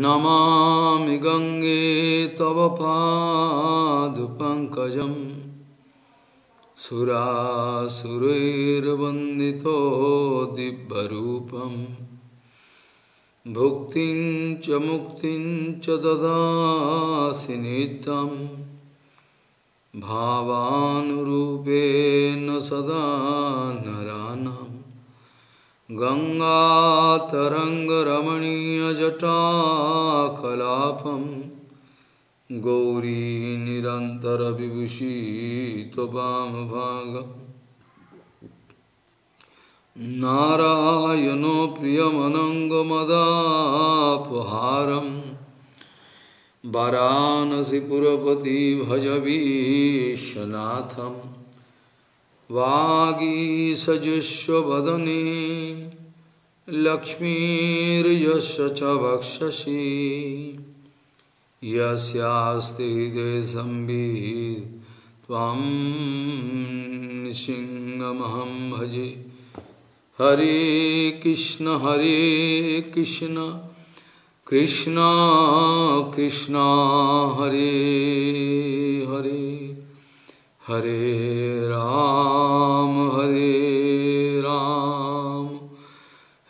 नमामि गङ्गे तव पादपङ्कजं सुरासुरैर्वन्दितो दिव्यरूपं भुक्तिं च मुक्तिं च ददासि नित्यं भावानुरूपेण सदा नरानम् गङ्गातरङ्गरमणीयजटाकलापं गौरी निरन्तरविभूषी त्वमभागम् नारायणो प्रियमनङ्गमदापहारं वाराणसीपुरपति भज विश्वनाथम्। वागीसजुष्वदने लक्ष्मीर्यस्य च वक्षसि यस्यास्ति हृदयसंवित् त्वां सिंहमहं भजे। हरे कृष्ण हरे कृष्ण कृष्ण कृष्ण, हरे हरे। हरे राम हरे राम।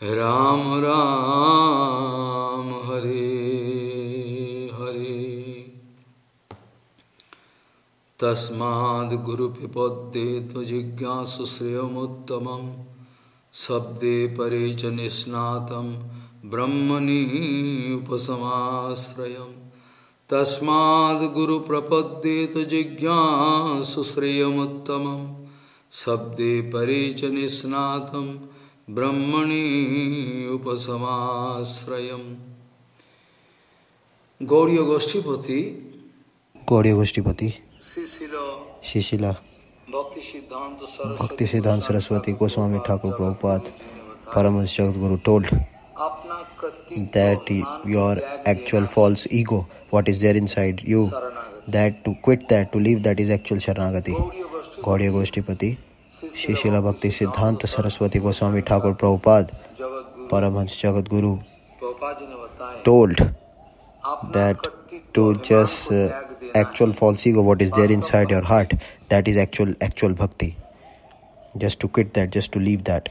राम राम, हरे हरे। तस्माद्गुरुपिपद्ये त्वजिज्ञासु श्रेयमुत्तमं शब्दे परे च निष्णातं ब्रह्मणि उपसमाश्रयम्। तस्माद्गुरुप्रपद्येत जिज्ञासुश्रियमुत्तमं शब्दे परे च निस्नातं ब्रह्मणि उपसमाश्रयम्। गौरी गोष्ठीपति गौरी गोष्ठीपति शिशिला। भक्ति सिद्धांत सरस्वती गोस्वामी ठाकुर प्रभुपाद परम जगत गुरु told that your actual false ego, what is there inside you, that to quit that, to leave that is actual Sharanagati. Gaudiya Goshtipati, Shishila Bhakti Siddhanta Saraswati Goswami Thakur Prabhupada, ji ने बताया told that to just uh, actual false ego, what is there inside your heart, that is actual actual bhakti. Just to quit that, just to leave that.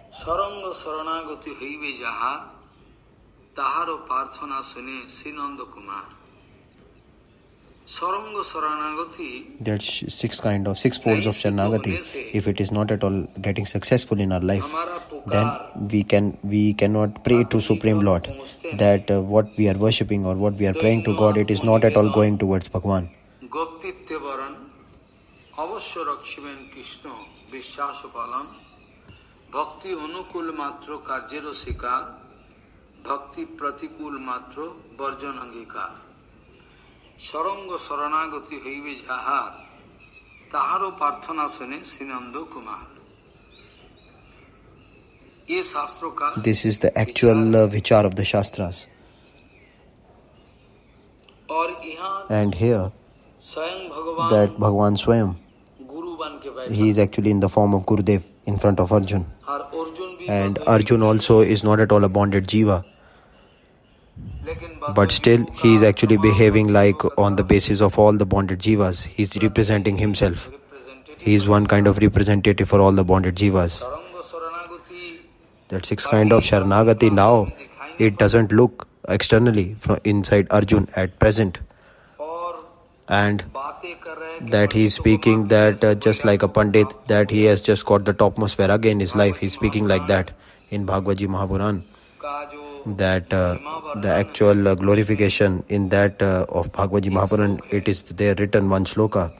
তাহারও প্রার্থনা শুনে Shri Nand Kumar There's six kind of six folds of Sharanagati. If it is not at all getting successful in our life, then we can we cannot pray to Supreme Lord that uh, what we are worshipping or what we are praying to God, it is not at all going towards Bhagwan. অবশ্য রক্ষিবেন কৃষ্ণ বিশ্বাস পালন ভক্তি অনুকূল মাত্র কার্যেরও শিকার ভক্তি প্রতিকূল মাত্র বর্জন অঙ্গীকার সরঙ্গ শরণাগতি হইবে যাহার তাহারও প্রার্থনা শুনে Shri Nand Kumar This is the actual uh, vichar of the Shastras. And here, that Bhagavan Swayam, he is actually in the form of Gurudev in front of Arjun. And Arjun also is not at all a bonded jiva but still he is actually behaving like on the basis of all the bonded jivas. He is representing himself. He is one kind of representative for all the bonded jivas. That six kind of sharanagati now. It doesn't look externally from inside arjun at present. And that he is speaking that uh, just like a pandit that he has just got the topmost vairagya in his life. He is speaking like that in bhagavad mahapuran. that uh, the actual uh, glorification in that uh, of Bhagavad Gita Mahapuran, it is there written one sloka.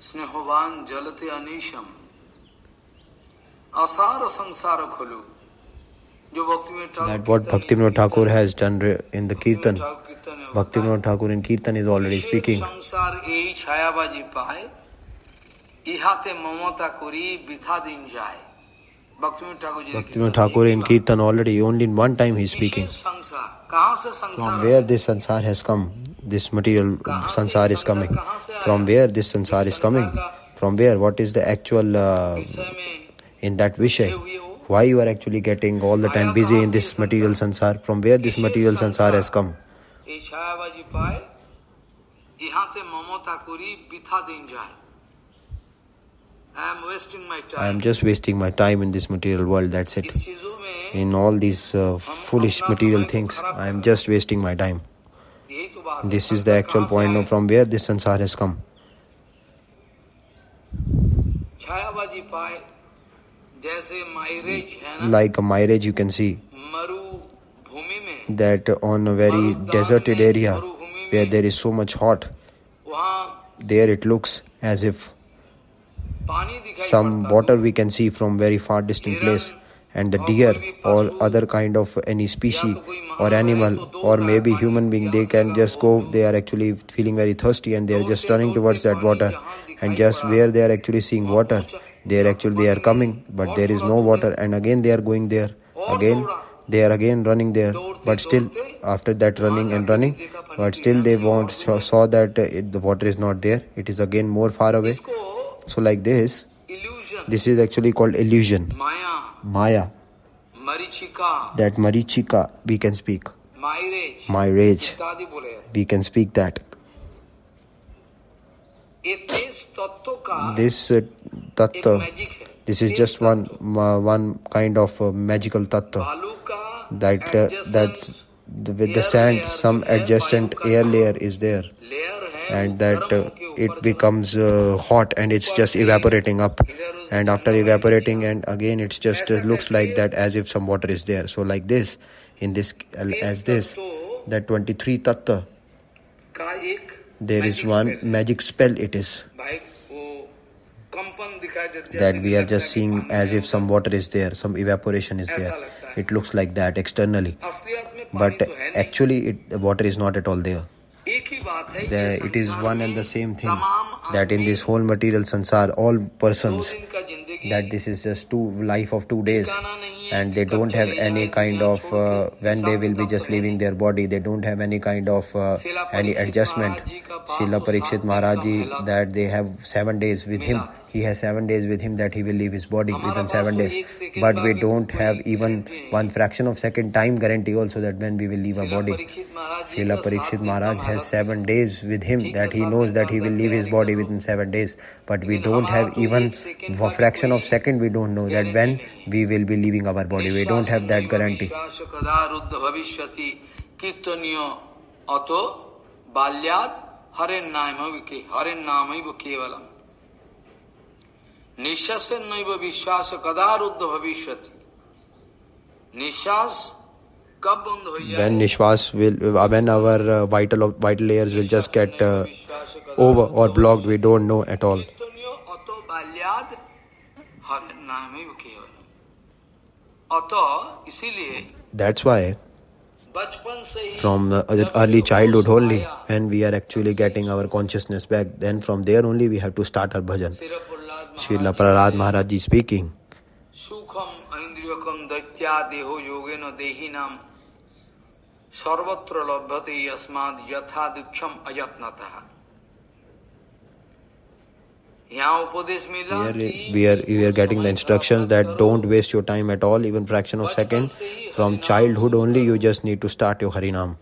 स्नेहवान जलते अनिशम आसार संसार खोलू जो भक्ति में that what Bhakti Vinod Thakur has done in the kirtan Bhakti Vinod Thakur इन कीर्तन is already speaking संसार यही छायाबाजी पाए ইহাতে মমতা করি বৃথা দিন যায় Bhaktivinoda Thakur in Kirtan already, only in one time he is speaking. From where this sansar has come, this material sansar is coming. From where this sansar is coming? From where? What is the actual uh, in that Vishay? Why you are actually getting all the time busy in this material sansar? From where this material sansar has come? ইহাতে মমতা করি বৃথা দিন যায় I am just wasting my time in this material world. That's it. In all these uh, foolish material things, I am just wasting my time. This is the actual point from where this sansar has come. Like a mirage, you can see that on a very deserted area where there is so much hot, there it looks as if some water we can see from very far distant place and the deer or other kind of any species or animal or maybe human being they can just go they are actually feeling very thirsty and they are just running towards that water and just where they are actually seeing water they are actually they are coming but there is no water and again they are going there again they are again running there but still after that running and running but still they won't saw, that it, the water is not there it is again more far away so like this, illusion. this is actually called illusion. Maya. Maya. Marichika. That marichika we can speak. My rage. We can speak that. This uh, tattva, this is just one uh, one kind of uh, magical tattva that uh, that with the sand some adjacent air layer is there and that uh, it becomes uh, hot and it's just evaporating up. And after evaporating and again it's just uh, looks like that as if some water is there. So like this in this as this that 23 tattva there is one magic spell it is. That we are just seeing as if some water is there some evaporation is there. It looks like that externally. But actually it, the water is not at all there that it is one and the same thing that in this whole material sansar all persons that this is just two life of two days and they don't have any kind of uh, when they will be just leaving their body they don't have any kind of uh, any adjustment. Srila Parikshit Maharaji that they have 7 days with him. He has 7 days with him that he will leave his body within 7 days. But we don't have even one fraction of second time guarantee also that when we will leave our body. Srila Parikshit Maharaj has 7 days with him that he knows that he will leave his body within 7 days. But we don't have even a fraction of second we don't know that when we will be leaving our body we don't have that guarantee বিশ্বাস কদারুদ্ধ ভবিষ্যতি কীর্তনীয় অত বাল্যাদ হরের নাম হরের নামৈব কেবলম নিঃশ্বাসের নৈব বিশ্বাস কদারুদ্ধ ভবিষ্যতি নিঃশ্বাস কব বন্ধ হয়ে যায় when Nishwas will uh, when our uh, vital vital layers will just get uh, over or blocked we don't know at all That's why from uh, early childhood only and we are actually getting our consciousness back then from there only we have to start our bhajan Srila Prarad Maharaj ji speaking sukham indriyakam daitya deho yogena dehinam sarvatra labhyate yasmad yatha dukhyam we are, we are we are getting the instructions that don't waste your time at all even fraction of second from childhood only you just need to start your harinam.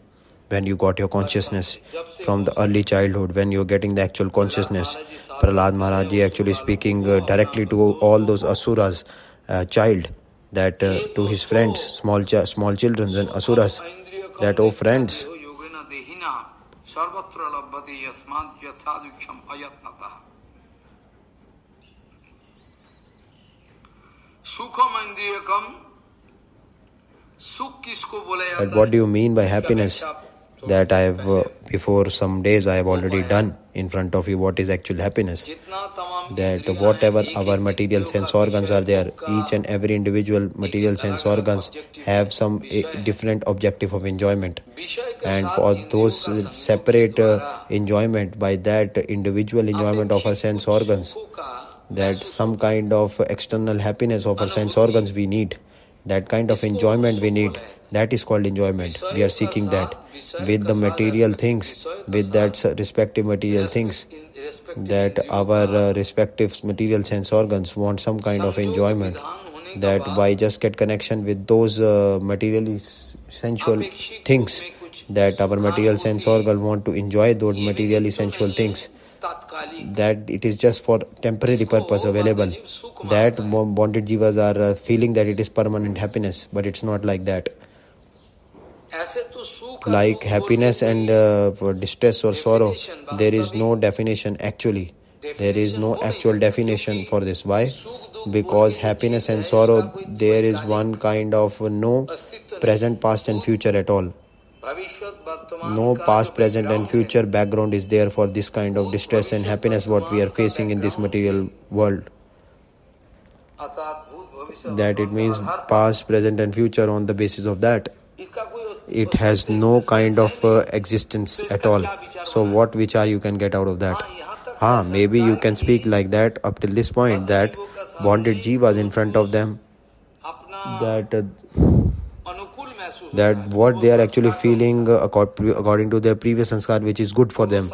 When you got your consciousness from the early childhood when you're getting the actual consciousness prahlad maharaj ji actually speaking uh, directly to all those asuras uh, child that uh, to his friends small ch small children and asuras that oh friends. But what do you mean by happiness? That I have, uh, before some days, I have already done in front of you what is actual happiness. That whatever our material sense organs are there, each and every individual material sense organs have some eh, different objective of enjoyment. And for those separate uh, enjoyment, by that individual enjoyment of our sense organs, that some kind of external happiness of our sense organs we need that kind of enjoyment we need that is called enjoyment. We are seeking that with the material things with that respective material things that our uh, respective material sense organs want some kind of enjoyment that by just get connection with those uh, materially sensual things that our material sense organ want to enjoy those materially sensual things? that it is just for temporary purpose available. that bonded jivas are uh, feeling that it is permanent happiness but it's not like that. like happiness and uh, distress or sorrow there is no definition actually. There is no actual definition for this. Why? because happiness and sorrow there is one kind of no present past and future at all no past present and future background is there for this kind of distress and happiness what we are facing in this material world. That it means past present and future on the basis of that. it has no kind of uh, existence at all. so what vichar you can get out of that? ah maybe you can speak like that up till this point that bonded jivas in front of them that uh, that what they are actually feeling according to their previous sanskar which is good for them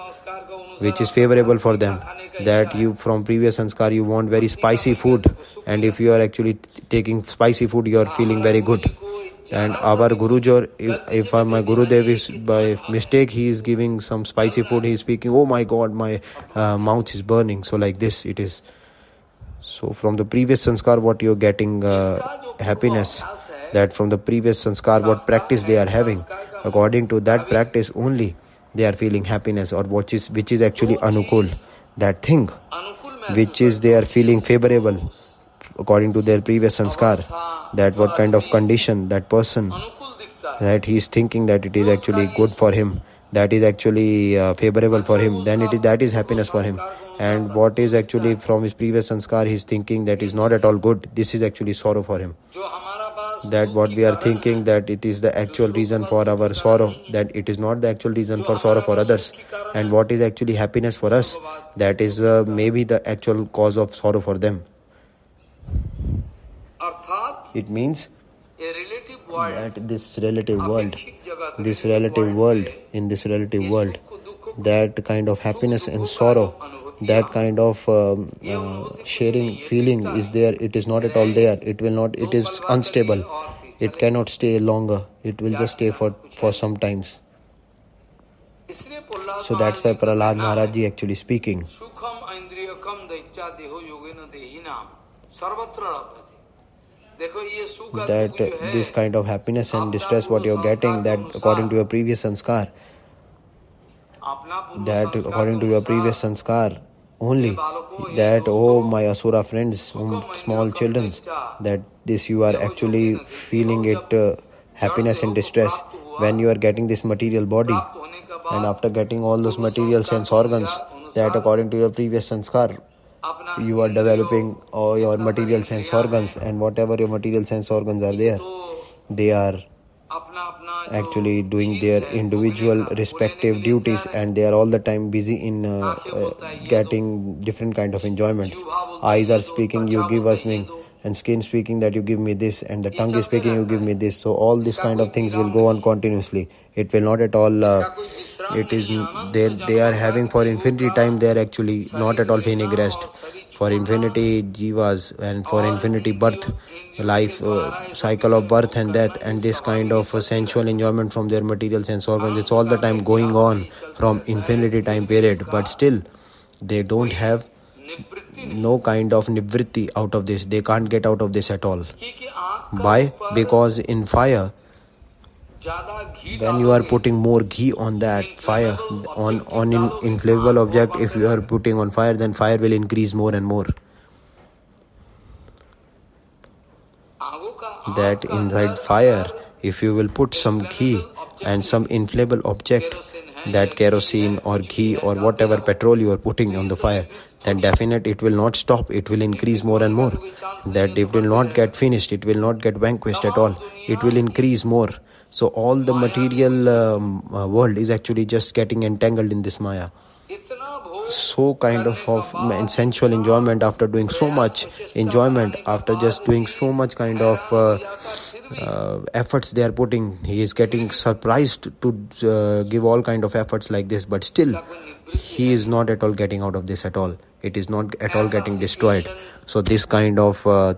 which is favorable for them. That you from previous sanskar you want very spicy food. And if you are actually taking spicy food you are feeling very good. And our guruji if, if my gurudev is by mistake he is giving some spicy food he is speaking oh my god my uh, mouth is burning. So like this it is. So from the previous sanskar what you're getting uh, happiness that from the previous sanskar what practice they are having according to that practice only they are feeling happiness or what is which is actually anukul that thing which is they are feeling favorable according to their previous sanskar that what kind of condition that person that he is thinking that it is actually good for him that is actually uh, favorable for him then it is that is happiness for him. And what is actually from his previous sanskar he is thinking that is not at all good this is actually sorrow for him that what we are thinking that it is the actual reason for our sorrow that it is not the actual reason for sorrow for others. And what is actually happiness for us that is uh, maybe the actual cause of sorrow for them. It means that this relative world this relative world in this relative world that kind of happiness and sorrow that kind of um, uh, sharing feeling is there it is not at all there it will not it is unstable. it cannot stay longer it will just stay for for some times. so that's why Prahlad Maharaj ji actually speaking. that this kind of happiness and distress what you're getting that according to your previous sanskar that according to your previous sanskar only that oh my asura friends um, small children that this you are actually feeling it uh, happiness and distress when you are getting this material body. And after getting all those material sense organs that according to your previous sanskar you are developing all your material sense organs and whatever your material sense organs are there they are actually doing their individual respective duties and they are all the time busy in uh, uh, getting different kind of enjoyments. eyes are speaking you give us me and skin speaking that you give me this and the tongue is speaking you give me this. So all these kind of things will go on continuously. It will not at all uh, it is they they are having for infinity time they are actually not at all feeling rest for infinity jivas and for infinity birth life uh, cycle of birth and death and this kind of uh, sensual enjoyment from their material sense organs it's all the time going on from infinity time period. But still they don't have no kind of nivritti out of this. They can't get out of this at all. Why? Because in fire when you are putting more ghee on that fire. on on an inflammable object if you are putting on fire then fire will increase more and more. that inside fire if you will put some ghee and some inflammable object that kerosene or ghee or whatever petrol you are putting on the fire then definite it will not stop it will increase more and more. that it will not get finished it will not get vanquished at all. It will increase more so all the material um, uh, world is actually just getting entangled in this maya. So kind of of sensual enjoyment after doing so much enjoyment after just doing so much kind of uh, uh, efforts they are putting he is getting surprised to uh, give all kind of efforts like this but still he is not at all getting out of this at all. It is not at all getting destroyed. So this kind of uh,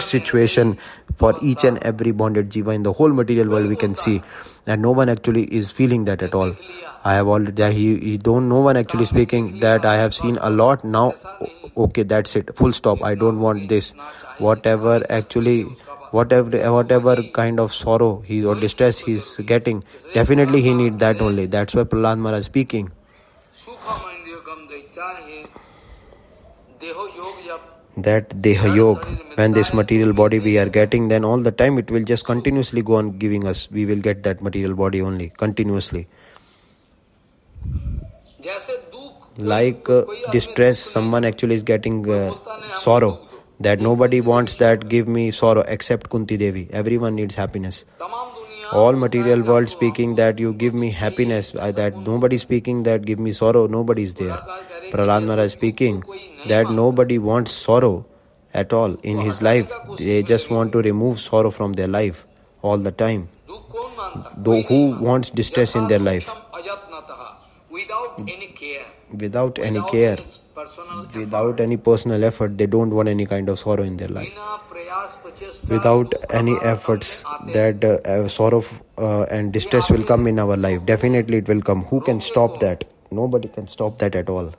situation for each and every bonded jiva in the whole material world we can see. And no one actually is feeling that at all. I have already he, he don't no one actually speaking that i have seen a lot. Now okay that's it. Full stop. I don't want this. Whatever actually whatever whatever kind of sorrow he or distress he's getting definitely he need that only. That's why prahlad maharaj speaking that deha yog when this material body we are getting then all the time it will just continuously go on giving us we will get that material body only continuously. Like uh, distress someone actually is getting uh, sorrow that nobody wants that give me sorrow except kunti devi everyone needs happiness. All material world speaking that you give me happiness uh, that nobody speaking that give me sorrow nobody is there prahlad maharaj speaking that nobody wants sorrow at all in his life. They just want to remove sorrow from their life all the time. Though who wants distress in their life? Without any care without any personal effort they don't want any kind of sorrow in their life. Without any efforts that uh, uh, sorrow uh, and distress will come in our life. Definitely it will come. Who can stop that? Nobody can stop that at all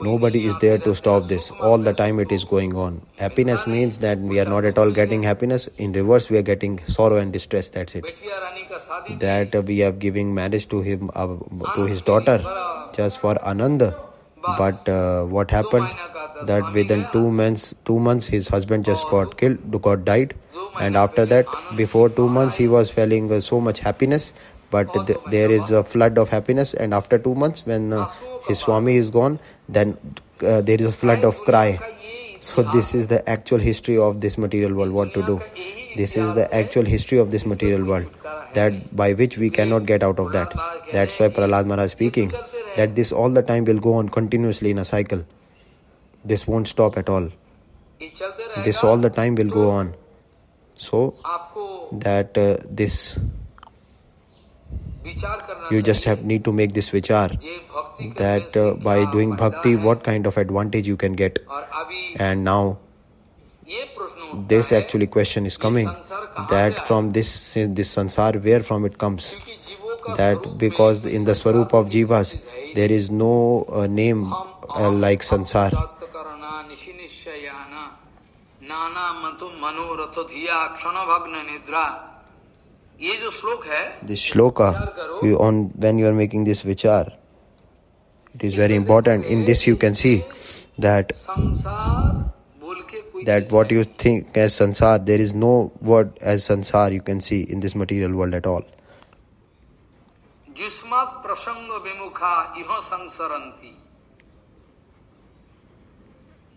nobody is there to stop this. All the time it is going on. Happiness means that we are not at all getting happiness. In reverse we are getting sorrow and distress. That's it. That we are giving marriage to him uh, to his daughter just for anand. But uh, what happened? That within two months two months his husband just got killed got died. And after that before two months he was feeling so much happiness but th- there is a flood of happiness and after two months when uh, his swami is gone then uh, there is a flood of cry. So this is the actual history of this material world what to do. This is the actual history of this material world that by which we cannot get out of that. That's why prahlad maharaj speaking that this all the time will go on continuously in a cycle. This won't stop at all. This all the time will go on. So that uh, this you just have need to make this vichar that uh, by doing bhakti what kind of advantage you can get and now this actually question is coming that from this this sansar where from it comes that because in the swarup of jivas there is no uh, name uh, like sansar नाना मनोरथ धिया क्षण भग्न निद्रा ये जो श्लोक है this shloka you on when you are making this vichar it is very important in this you can see that that what you think as sansar there is no word as sansar you can see in this material world at all जुष्मत प्रसंग विमुखा इह संसरंती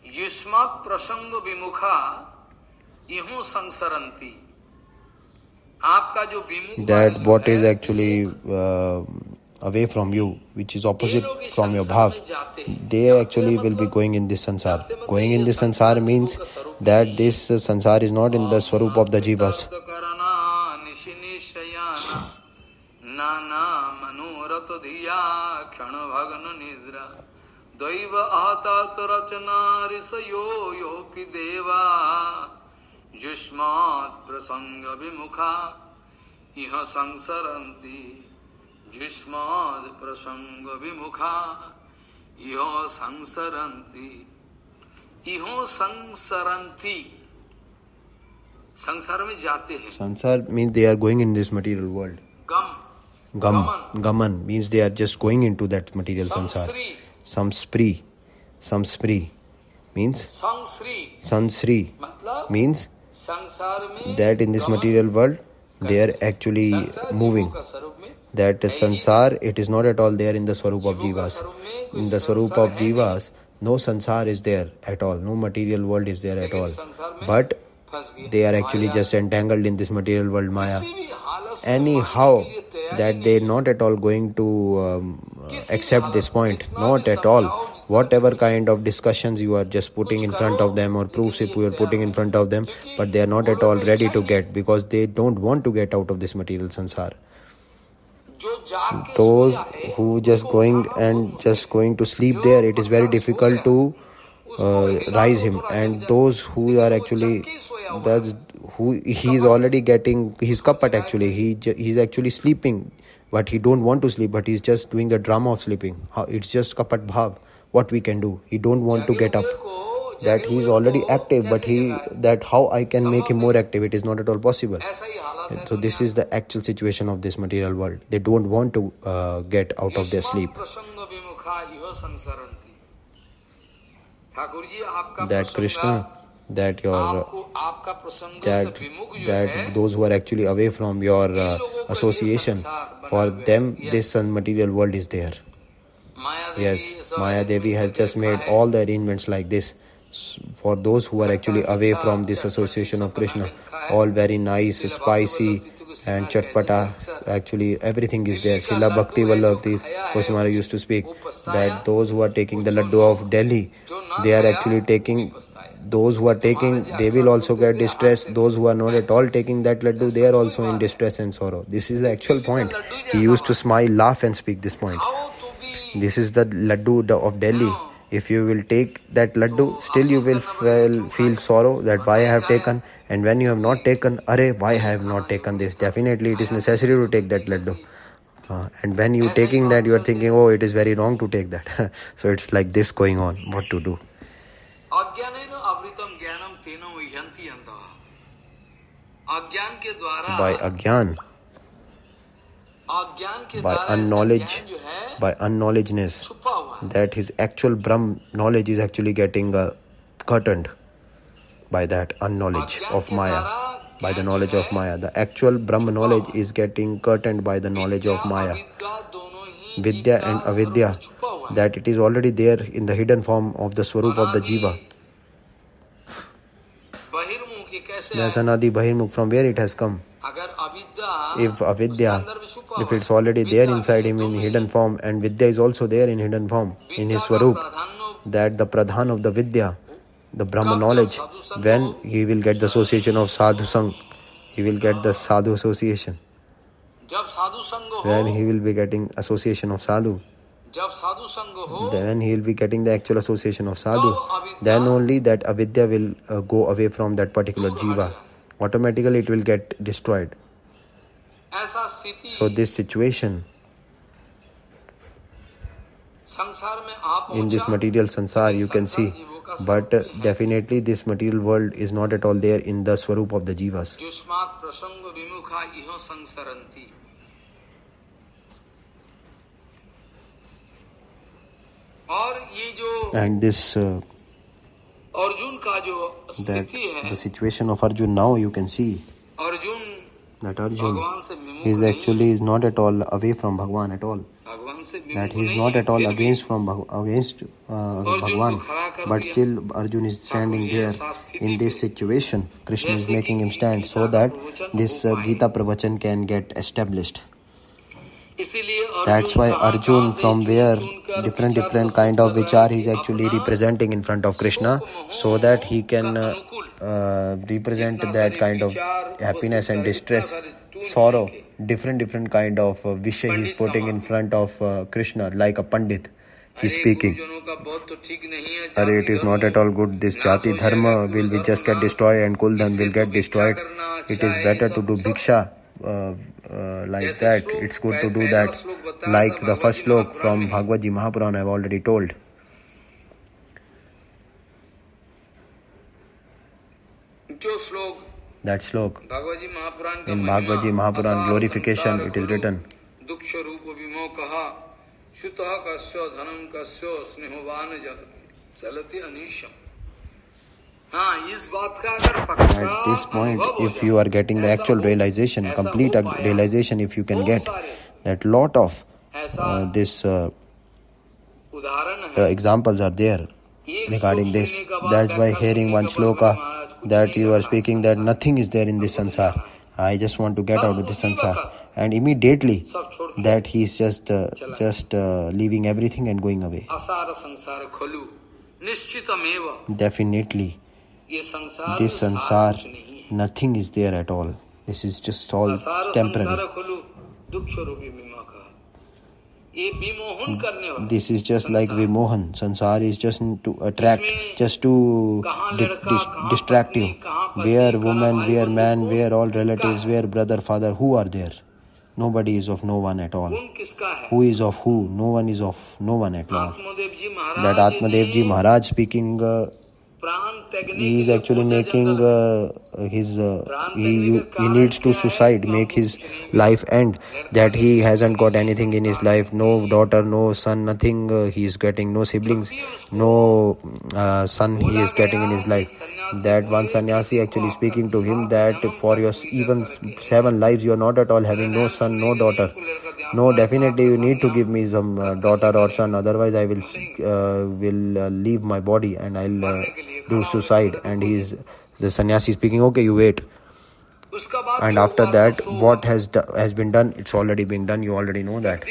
युष्मत प्रसंग विमुखा इहो संसरंती आपका जो that what is actually away from you which is opposite from your bhav. They actually will be going in this sansar going in this sansar means that this sansar is not in the swarup of the jivas दैव आता तो रचना ऋषयो योगी देवा। युष्मात् प्रसंग विमुखा इह संसरन्ति। युष्मात् प्रसंग विमुखा इह संसरन्ति। इहो संसरन्ति। संसार में जाते हैं। Sansar means they are going in this material world गम। गम। गमन। Means they are just going into that material sansar. संस्प्री संस्प्री मींस संस्री। संस्री मतलब means that in this material world they are actually moving. that sansar it is not at all there in the swarup of jivas. in the swarup of jivas no sansar is there at all. No material world is there at all. but they are actually just entangled in this material world Maya. Anyhow, that they're not at all going to um, uh, accept this point, not at all. whatever kind of discussions you are just putting in front of them or proofs you are putting in front of them, but they are not at all ready to get because they don't want to get out of this material sansar. Those who just going and just going to sleep there, it is very difficult to uh, rise him. and those who are actually that's who he is already getting his kapat actually. he he's actually sleeping but he don't want to sleep but he's just doing the drama of sleeping. It's just kapat bhav what we can do. He don't want to get up. That he is already active but he that how i can make him more active it is not at all possible. so this is the actual situation of this material world. They don't want to uh, get out of their sleep Thakur ji आपका that Krishna that your आपका प्रसंग that that those who are actually away from your association for them this sun material world is there yes Maya Devi has just made all the arrangements like this for those who. Are actually away from this association of Krishna all very nice spicy and chatpata actually everything is there. Srila Bhakti Vallabh Goswami used to speak that those who are taking the laddu of Delhi they are actually taking those who are taking they will also get distress. Those who are not at all taking that laddu they are also in distress and sorrow. This is the actual point. He used to smile laugh and speak this point. This is the laddu of delhi if you will take that laddu still you will feel, feel sorrow that why i have taken. And when you have not taken are why i have not taken this? Definitely it is necessary to take that laddu. Uh, and when you taking that you are thinking oh it is very wrong to take that. So it's like this going on. What to do? by agyan by unknowledge by unknowledgeness that his actual brahm knowledge is actually getting uh, curtained by that unknowledge of maya. by the knowledge of maya. The actual brahm knowledge is getting curtained by the knowledge of maya. vidya and avidya that it is already there in the hidden form of the swarup of the jiva. Yes, Anadi Bahirmukh, from where it has come. If avidya, if it's already there inside him in hidden form, and vidya is also there in hidden form, in his swarup, that the pradhan of the vidya, the Brahma knowledge, when he will get the association of sadhu sang, he will get the sadhu association. When he will be getting association of sadhu. Then he will be getting the actual association of sadhu. Then only that avidya will uh, go away from that particular jiva. Automatically it will get destroyed. So this situation in this material sansar you can see but definitely this material world is not at all there in the swarup of the jivas. and this uh, that the situation of Arjun now you can see that Arjun is actually is not at all away from Bhagwan at all. That he is not at all against from against uh, Bhagwan. but still Arjun is standing there in this situation. Krishna is making him stand so that this uh, Gita Pravachan can get established that's why Arjun, from where different different kind of vichar he is actually representing in front of Krishna, so that he can uh, uh, represent that kind of happiness and distress, sorrow, different different kind of uh, he is putting in front of uh, Krishna, like a pandit. He's speaking. Are it is not at all good. This jati dharma will be just get destroyed and kuldhan will get destroyed. It is better to do bhiksha like that. It's good to do that. Like the first slok from Bhagavad Ji Mahapuran, I've already told. That slok in Bhagavad Ji Mahapuran glorification, it is written. शुतः कस्य धनम कस्य स्नेहवान चलति अनिशम at this point, if you are getting the actual realization, complete realization, if you can get that lot of uh, this uh, uh, examples are there regarding this. That's why hearing one shloka that you are speaking that nothing is there in this sansar. I just want to get out of this sansar. And immediately that he is just uh, just uh, leaving everything and going away. Definitely, this sansar, nothing is there at all. This is just all temporary. This is just like Vimohan. Sansar is just to attract, just to di- dis- distract you. Where woman, where man, where all relatives, where brother, father, who are there? Nobody is of no one at all. Who is of who? No one is of no one at all. That Atmadev Ji Maharaj speaking. Uh, he is actually making uh, his uh, he, he needs to suicide make his life end. That he hasn't got anything in his life. No daughter no son nothing uh, he is getting no siblings no uh, son he is getting in his life. that one sannyasi actually speaking to him that for your even seven lives you are not at all having no son no daughter no definitely you need to give me some uh, daughter or son. Otherwise i will uh, will uh, leave my body and i'll uh, do suicide. And he is the sannyasi speaking okay you wait. And after that what has has been done it's already been done. You already know that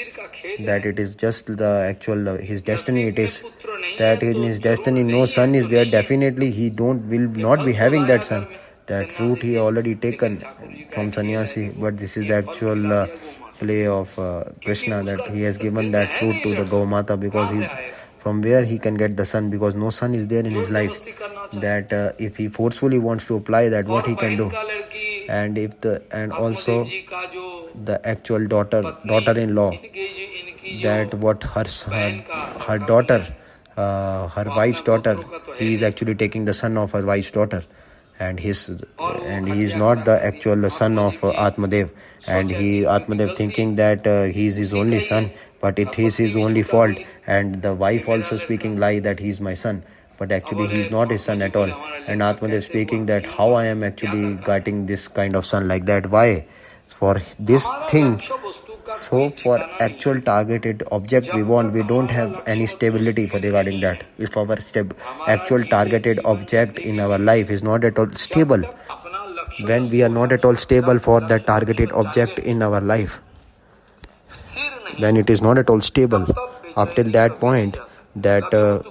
that it is just the actual uh, his destiny. It is that in his destiny no son is there. Definitely he don't will not be having that son. That route he already taken from sannyasi but this is the actual uh, play of uh, krishna that he has given that fruit to the gaumata because he from where he can get the son because no son is there in his life that uh, if he forcefully wants to apply that what he can do? And if the and also the actual daughter daughter-in-law that what her her, her daughter uh, her wife's daughter he is actually taking the son of her wife's daughter and his and he is not the actual son of uh, atmadev and he atmadev thinking that uh, he is his only son but it is his only fault. And the wife also speaking lie that he is my son but actually he is not his son at all. and atmadev speaking that how i am actually getting this kind of son like that. Why? For this thing so for actual targeted object we want we don't have any stability for regarding that. If our actual targeted object in our life is not at all stable when we are not at all stable for that targeted object in our life. When it is not at all stable up till that point that uh,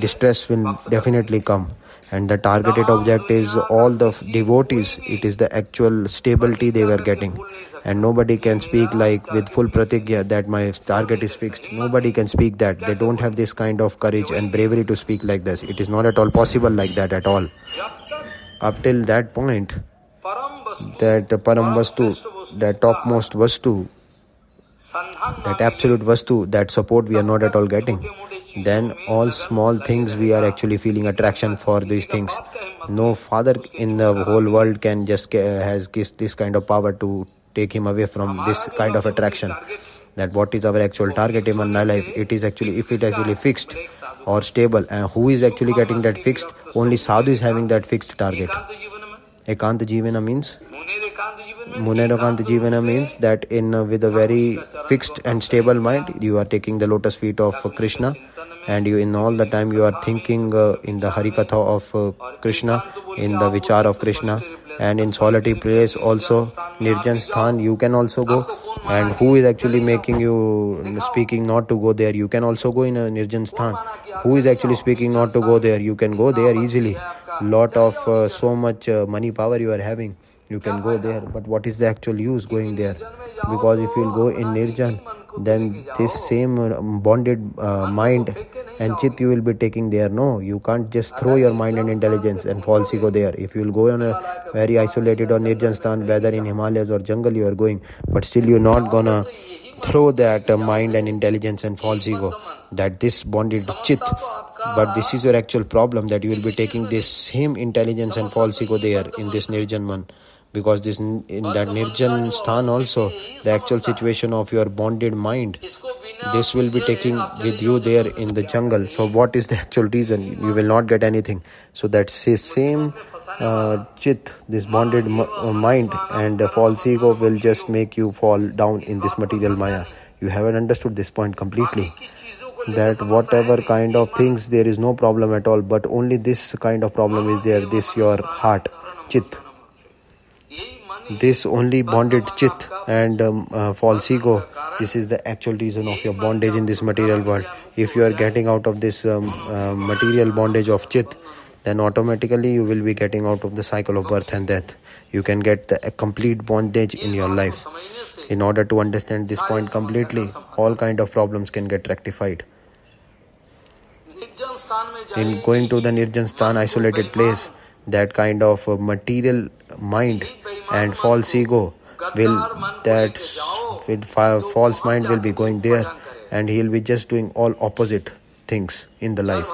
distress will definitely come. And the targeted object is all the devotees. It is the actual stability they were getting. And nobody can speak like with full pratigya that my target is fixed. Nobody can speak that. They don't have this kind of courage and bravery to speak like this. It is not at all possible like that at all up till that point that param vastu that topmost vastu that absolute vastu that support we are not at all getting then all small things we are actually feeling attraction for these things. No father in the whole world can just uh, has this kind of power to take him away from this kind of attraction that what is our actual target in my life it is actually if it is actually fixed or stable and who is actually getting that fixed? Only sadhu is having that fixed target. Ekant jivana means? Munerokant Jivana means that in uh, with a very fixed and stable mind, you are taking the lotus feet of uh, Krishna, and you in all the time you are thinking uh, in the Harikatha of uh, Krishna, in the Vichar of Krishna, and in solitary place also Nirjan Sthan you can also go. And who is actually making you speaking not to go there? You can also go in a Nirjan Sthan. Who is actually speaking not to go there? You can go there easily. Lot of uh, so much uh, money power you are having you can go there but what is the actual use going there because if you'll go in nirjan then this same uh, bonded uh, mind and chit you will be taking there. No you can't just throw your mind and intelligence and false ego there. If you will go on a very isolated or nirjan stan whether in himalayas or jungle you are going but still you're not gonna throw that uh, mind and intelligence and false ego that this bonded chit but this is your actual problem that you will be taking this same intelligence and false ego there in this nirjan man because this in that nirjan sthan also the actual situation of your bonded mind this will be taking with you there in the jungle. So what is the actual reason? You will not get anything. So that same uh, chit this bonded uh, mind and the false ego will just make you fall down in this material maya. you haven't understood this point completely. That whatever kind of things there is no problem at all but only this kind of problem is there this your heart. chit this only bonded chit and um, uh, false ego. This is the actual reason of your bondage in this material world. If you are getting out of this um, uh, material bondage of chit then automatically you will be getting out of the cycle of birth and death. You can get the complete bondage in your life. In order to understand this point completely all kind of problems can get rectified. In going to the nirjan stan isolated place that kind of uh, material mind and false ego will that with false mind will be going there and he'll be just doing all opposite things in the life.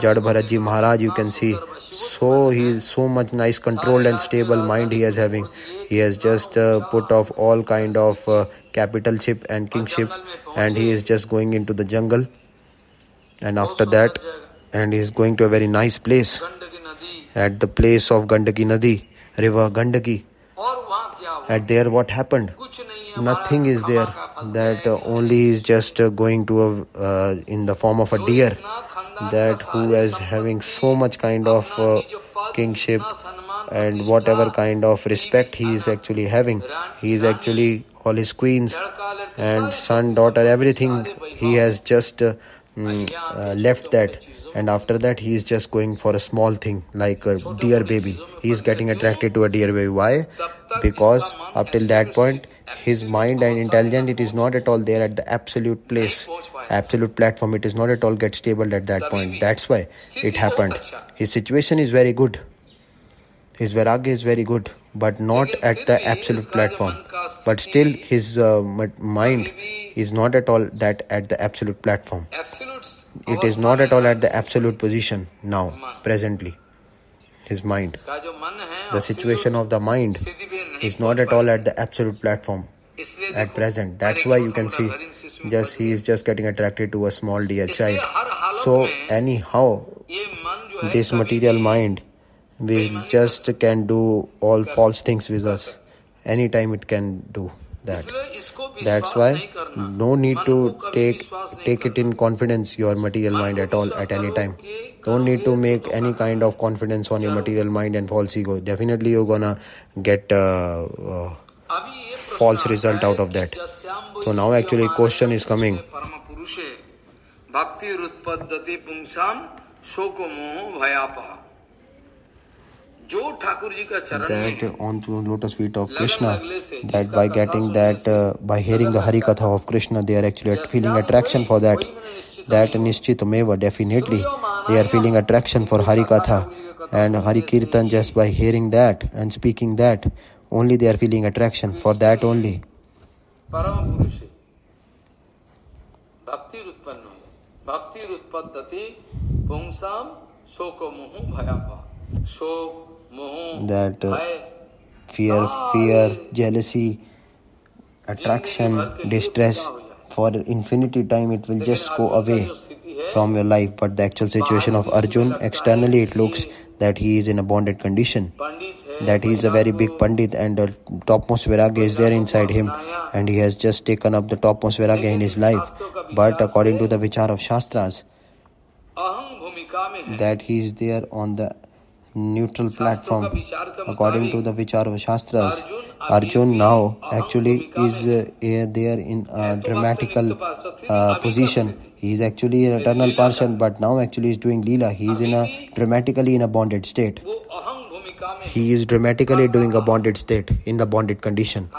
Jad bharatji maharaj you can see so he is so much nice controlled and stable mind he is having. He has just uh, put off all kind of uh, capitalship and kingship and he is just going into the jungle. And after that and he is going to a very nice place at the place of Gandaki Nadi, river Gandaki. At there, what happened? Nothing is there. That uh, only is just uh, going to a, uh, in the form of a deer. That who is having so much kind of uh, kingship and whatever kind of respect he is actually having. He is actually all his queens and son, daughter, everything. He has just uh, mm, uh, left that. and after that he is just going for a small thing like a deer baby. he is getting attracted to a deer baby. Why? Because up till that point his mind and intelligence it is not at all there at the absolute place. absolute platform it is not at all get stable at that point. that's why it happened. his situation is very good. His vairagya is very good but not at the absolute platform. but still his uh, mind is not at all that at the absolute platform. It is not at all at the absolute position now presently. His mind. the situation of the mind is not at all at the absolute platform at present. that's why you can see just he is just getting attracted to a small dear child. so anyhow this material mind will just can do all false things with us. Anytime it can do that. that's why no need to take take it in confidence your material mind at all at any time. don't need to make any kind of confidence on your material mind and false ego. Definitely you're gonna get uh, uh, false result out of that. so now actually question is coming. bhakti rutpaddati pumsam shokomo जो ठाकुर जी का चरण that on to lotus feet of Krishna that by getting that by hearing the Hari katha of Krishna they are actually feeling attraction for that that निश्चित मेव definitely they are feeling attraction for Hari katha and Hari kirtan just by hearing that and speaking that only they are feeling attraction for that only परम पुरुष भक्ति उत्पन्न भक्ति उत्पत्ति पुंसाम शोक भयापा शोक that uh, fear, fear, jealousy, attraction, distress, for infinity time it will just go away from your life. But the actual situation of Arjun, externally it looks that he is in a bonded condition, that he is a very big Pandit and the topmost Vairagya is there inside him. And he has just taken up the topmost Vairagya in his life. But according to the Vichar of Shastras, that he is there on the neutral platform. According to the Vichar of Shastras, Arjun now actually is uh, there in a dramatical uh, position. He is actually an eternal person, but now actually is doing Leela. He is in a dramatically in a bonded state. He is dramatically doing a bonded state in the bonded condition.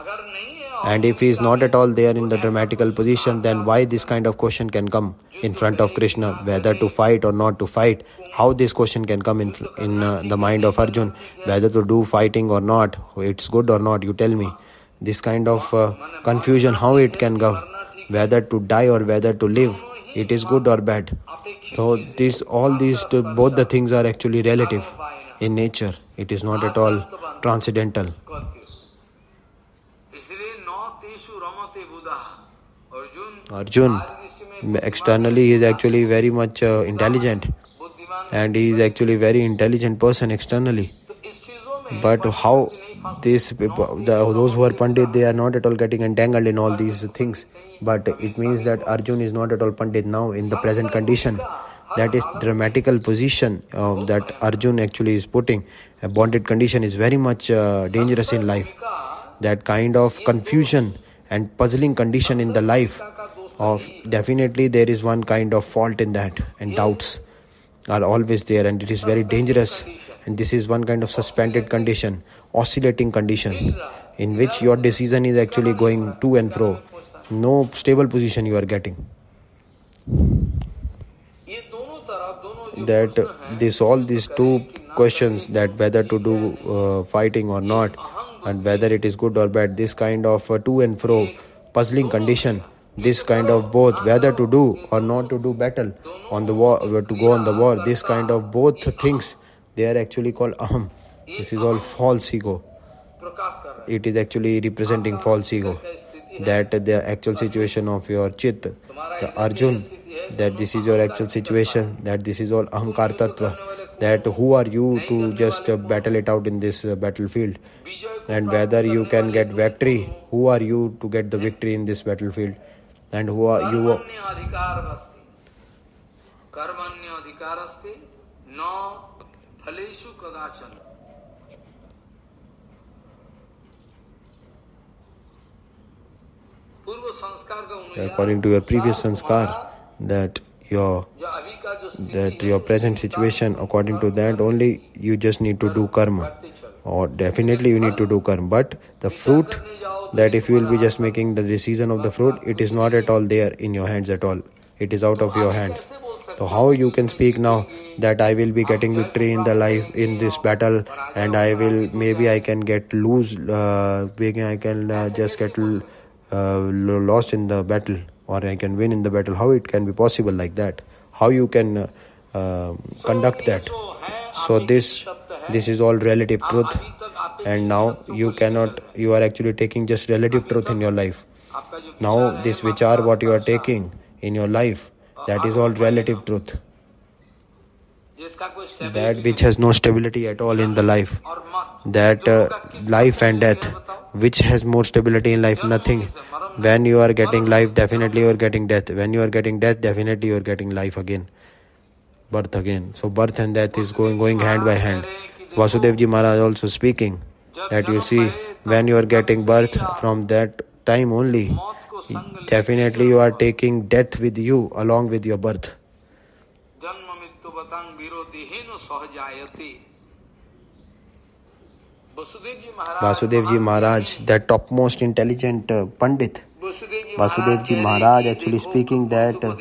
And if he is not at all there in the dramatical position, then why this kind of question can come in front of Krishna, whether to fight or not to fight? How this question can come in in uh, the mind of Arjun, whether to do fighting or not? It's good or not? You tell me. This kind of uh, confusion, how it can go, whether to die or whether to live? It is good or bad. So this, all these, two, both the things are actually relative in nature. It is not at all transcendental. Arjun, externally he is actually very much uh, intelligent and he is actually very intelligent person externally. But how these people, the, those who are Pandit, they are not at all getting entangled in all these things. But it means that Arjun is not at all Pandit now in the present condition. that is dramatical position uh, that arjun actually is putting a bonded condition is very much uh, dangerous in life that kind of confusion and puzzling condition in the life of definitely there is one kind of fault in that and doubts are always there and it is very dangerous. and this is one kind of suspended condition oscillating condition in which your decision is actually going to and fro. no stable position you are getting. that this all these two questions that whether to do uh, fighting or not and whether it is good or bad this kind of uh, to and fro puzzling condition this kind of both whether to do or not to do battle on the war to go on the war this kind of both things they are actually called aham this is all false ego. It is actually representing false ego that the actual situation of your chit the arjun that this is your actual situation that this is all ahankar tattva that who are you to just battle it out in this battlefield? And whether you can get victory who are you to get the victory in this battlefield and who are you are according to your previous sanskar that your that your present situation according to that only you just need to do karma or definitely you need to do karma. But the fruit that if you will be just making the decision of the fruit it is not at all there in your hands at all. It is out of your hands. So how you can speak now that i will be getting victory in the life in this battle and i will maybe i can get lose uh, i can uh, just get uh, lost in the battle or i can win in the battle. How it can be possible like that? How you can uh, uh, conduct that? So this this is all relative truth. and now you cannot you are actually taking just relative truth in your life. now this which are what you are taking in your life that is all relative truth. that which has no stability at all in the life. that uh, life and death which has more stability in life? nothing. when you are getting life definitely you are getting death. When you are getting death definitely you are getting life again. Birth again. So birth and death is going going hand by hand vasudev ji maharaj also speaking that you see when you are getting birth from that time only definitely you are taking death with you along with your birth Vasudev ji Maharaj, that topmost intelligent uh, Pandit, Vasudev ji Maharaj actually speaking that uh,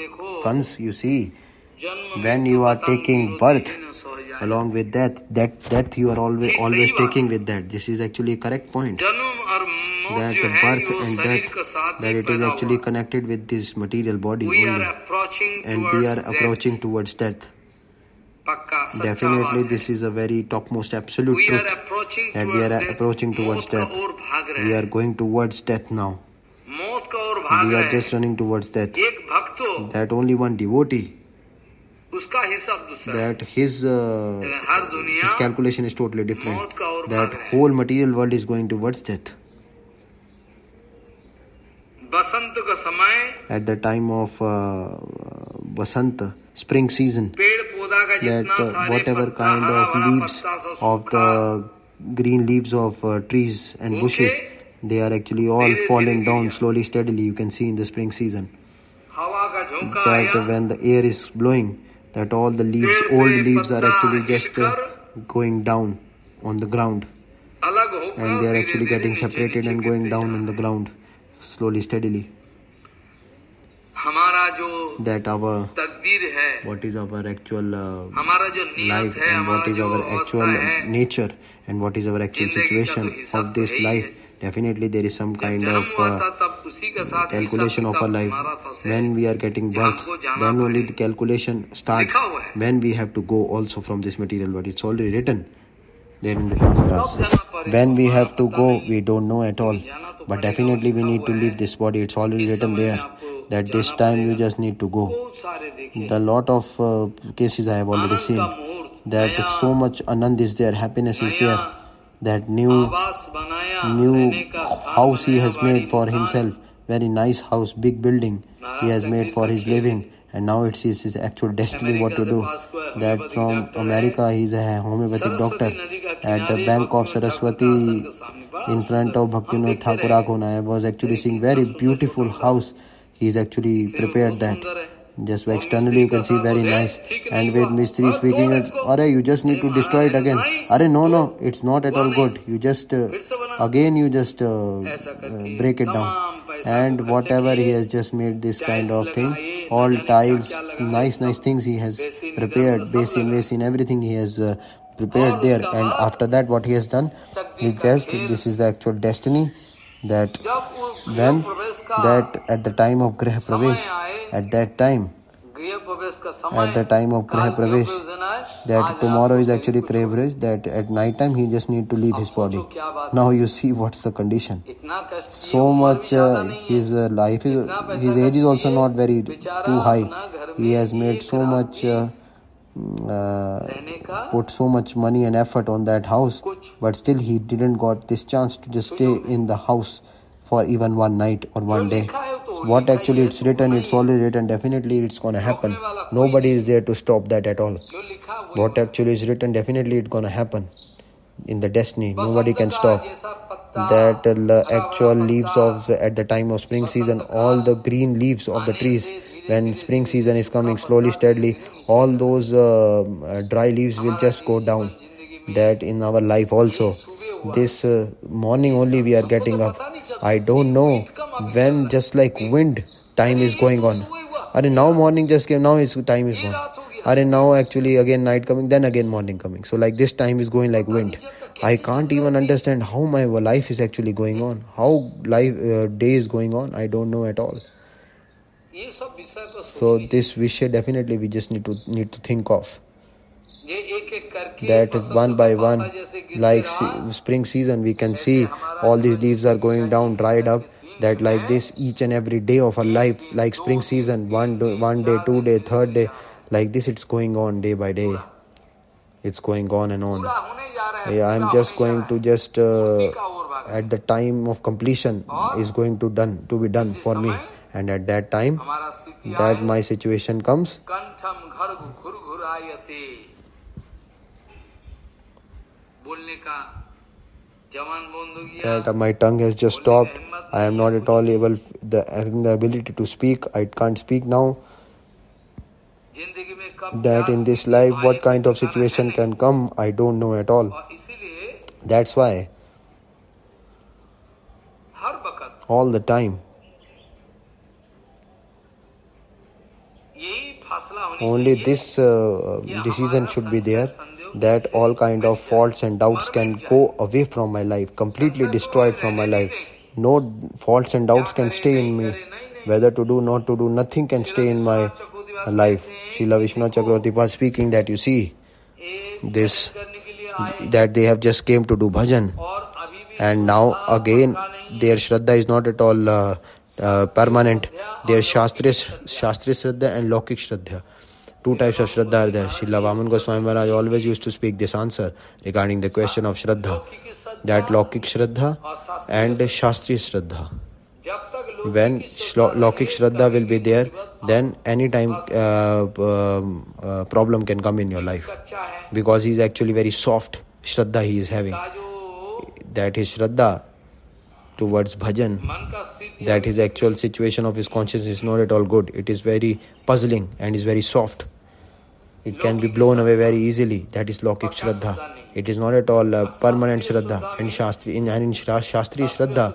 Kans, you see, when you are taking birth along with that, that death you are always always taking with that. This is actually a correct point. That birth and death, that it is actually connected with this material body only, and we are approaching towards death. Definitely, this is a very topmost absolute truth that we are approaching towards death. We are going towards death now. We are just running towards death. That only one devotee that his uh, his calculation is totally different. that whole material world is going towards death. at the time of uh, Vasant spring season that uh, whatever kind of leaves of the green leaves of uh, trees and bushes they are actually all falling down slowly steadily you can see in the spring season. that when the air is blowing that all the leaves old leaves are actually just uh, going down on the ground. And they are actually getting separated and going down in the ground slowly steadily. That our what is our actual uh, life and what is our actual nature and what is our actual situation of this life definitely there is some kind of uh, calculation of our life. when we are getting birth then only the calculation starts when we have to go also from this material but it's already written. There in the Shastras. when we have to go we don't know at all. but definitely we need to leave this body. It's already written there that this time you just need to go. The lot of uh, cases i have already seen that so much anand is there happiness is there that new new house he has made for himself very nice house big building he has made for his living and now it's his actual destiny what to do. that from america he's a homeopathic doctor. at the bank of saraswati in front of bhaktivinoda thakur i was actually seeing very beautiful house. He's actually prepared that just externally you can see very nice. And with mistri speaking are you just need to destroy it again. Are no no it's not at all good. You just uh, again you just uh, uh, break it down. And whatever he has just made this kind of thing all tiles nice nice things he has prepared basin basin everything he has uh, prepared there. And after that what he has done he just this is the actual destiny that when that at the time of grah pravesh at that time at the time of Grah Pravesh that tomorrow is actually Grah Pravesh that at night time he just need to leave his body. now you see what's the condition. so much uh, his uh, life is his age is also not very too high. he has made so much uh, uh, put so much money and effort on that house but still he didn't got this chance to just stay in the house for even one night or one day. what actually it's written it's already written definitely it's gonna happen. nobody is there to stop that at all. what actually is written definitely it's gonna happen. In the destiny nobody can stop that the actual leaves of the, at the time of spring season all the green leaves of the trees when spring season is coming slowly steadily all those uh, dry leaves will just go down. That in our life also. This uh, morning only we are getting up. I don't know when just like wind time is going on. Are now morning just came now it's time is gone. Are now actually again night coming then again morning coming. So like this time is going like wind i can't even understand how my life is actually going on. How life uh, day is going on i don't know at all. so this vishay definitely we just need to need to think of. that one by one like spring season we can see all these leaves are going down dried up that like this each and every day of our life like spring season one one day two day third day like this it's going on day by day it's going on and on. yeah i'm just going to just uh, at the time of completion is going to done to be done for me. and at that time that my situation comes. that my tongue has just stopped. i am not at all able the having the ability to speak i can't speak now that in this life what kind of situation can come? I don't know at all. that's why all the time only this uh, decision should be there that all kind of faults and doubts can go away from my life completely destroyed from my life. no faults and doubts can stay in me. whether to do not to do nothing can stay in my life Srila Vishnu Chakravarti speaking that you see this that they have just came to do bhajan and now again their shraddha is not at all uh, uh, permanent their shastriya shastriya shraddha and lokik shraddha Two types of Shraddha are there. Srila Vaman Goswami Maharaj always used to speak this answer regarding the question of Shraddha. That Lokik Shraddha and Shastri Shraddha. When Lokik Shraddha will be there, then any time uh, um, uh, problem can come in your life. Because he is actually very soft Shraddha he is having. That is Shraddha towards bhajan that his actual situation of his conscience is not at all good it is very puzzling and is very soft it can be blown away very easily. That is Lokik Shraddha. It is not at all a permanent Shraddha. And Shastri, in, and in Shastri Shraddha,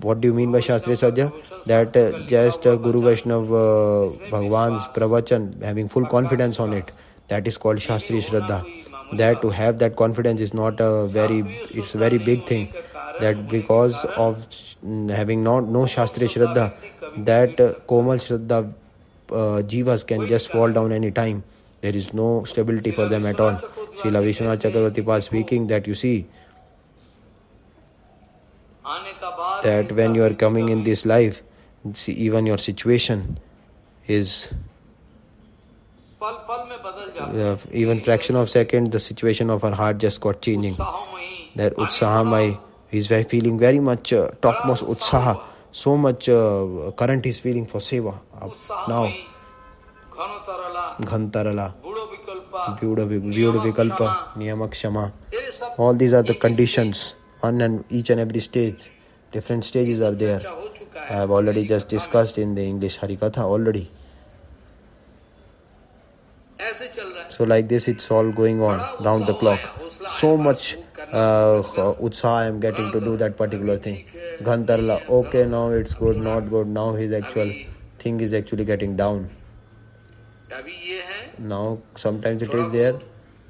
what do you mean by Shastri Shraddha? That uh, just uh, Guru Vaishnav uh, Bhagwan's pravachan, having full confidence on it, that is called Shastri Shraddha. That to have that confidence is not a very, it's a very big thing. That because of having not no Shastri Shraddha, that uh, Komal Shraddha uh, jivas can just fall down any time there is no stability for them at all. Srila Vishwanath Chakravarti was speaking that you see that when you are coming in this life, see, even your situation is uh, even fraction of second, the situation of our heart just got changing. That utsaham, he's feeling very much uh, topmost utsaha, so much uh, current he's feeling for seva. Now. Ghantarala, Vyuda Niyamakshama. All these are the conditions on and each and every stage different stages are there. I have already just discussed in the English Harikatha already. So like this, it's all going on round the clock. So much uh, utsah I am getting to do that particular thing. Ghantarla, okay, now it's good, not good. Now his actual thing is actually getting down. Now sometimes it is there,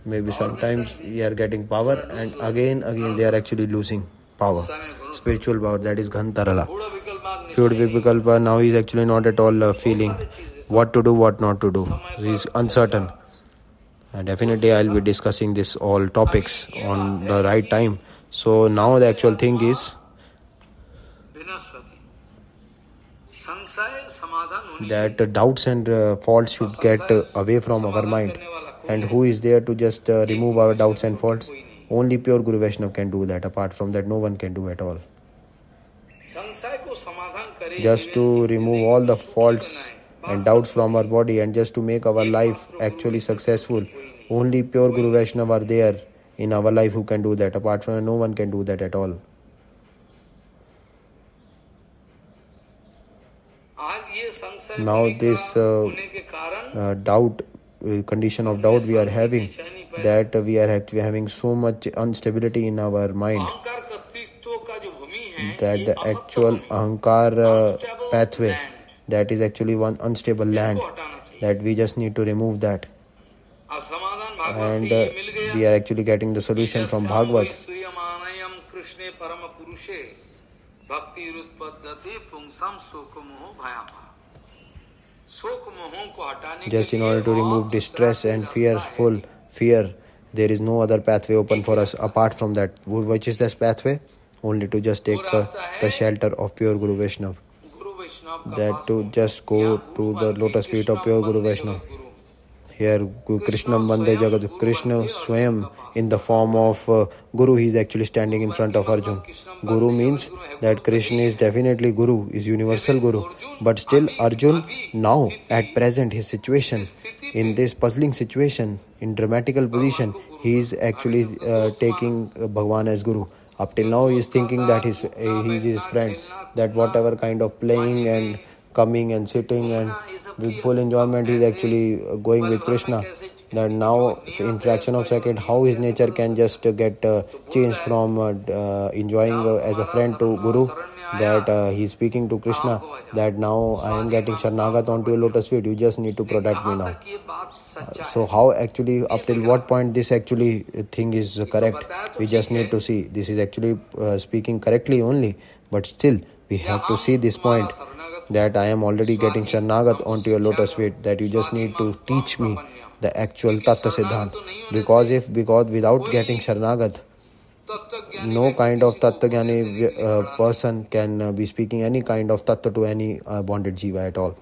maybe sometimes you are getting power, and again, again they are actually losing power, spiritual power that is Ghantarala. Pure Vikalpa now is actually not at all uh, feeling what to do, what not to do. He is uncertain. And uh, definitely, I'll be discussing this all topics on the right time. So now the actual thing is that doubts and uh, faults should get uh, away from our mind. And who is there to just uh, remove our doubts and faults? only pure Guru Vaishnav can do that. Apart from that, no one can do at all. Just to remove all the faults and doubts from our body and just to make our life actually successful, only pure Guru Vaishnav are there in our life who can do that. Apart from that, no one can do that at all. Now, this uh, uh, doubt, uh, condition of doubt we are having, that we are, having so much instability in our mind that the actual ahankar uh, pathway that is actually one unstable land that we just need to remove that. and uh, we are actually getting the solution from bhagavad just in order to remove distress and fearful fear there is no other pathway open for us apart from that which is this pathway only to just take uh, the shelter of pure guru Vaishnav. that to just go to the lotus feet of pure guru Vaishnav. Here krishna bande jagat krishna swayam in the form of uh, guru he is actually standing in front of arjun guru means that krishna is definitely guru is universal guru but still arjun now at present his situation in this puzzling situation in dramatical position he is actually uh, taking uh, bhagwan as guru up till now he is thinking that uh, he is his friend that whatever kind of playing and coming and sitting and with full enjoyment he's actually going with krishna. that now in fraction of second how his nature can just get uh, changed from uh, uh, enjoying uh, as a friend to guru that uh, he's speaking to krishna that now i am getting sharnagat onto a lotus feet you just need to protect me now. Uh, so how actually up till what point this actually thing is correct? we just need to see this is actually speaking correctly only but still we have to see this point that I am already getting Sharnagat onto your lotus feet, that you just need to teach me the actual Tattva Siddhant. Because if, because without getting Sharnagat, no kind of Tattvajnani uh, person can uh, be speaking any kind of Tattva to any uh, bonded Jiva at all.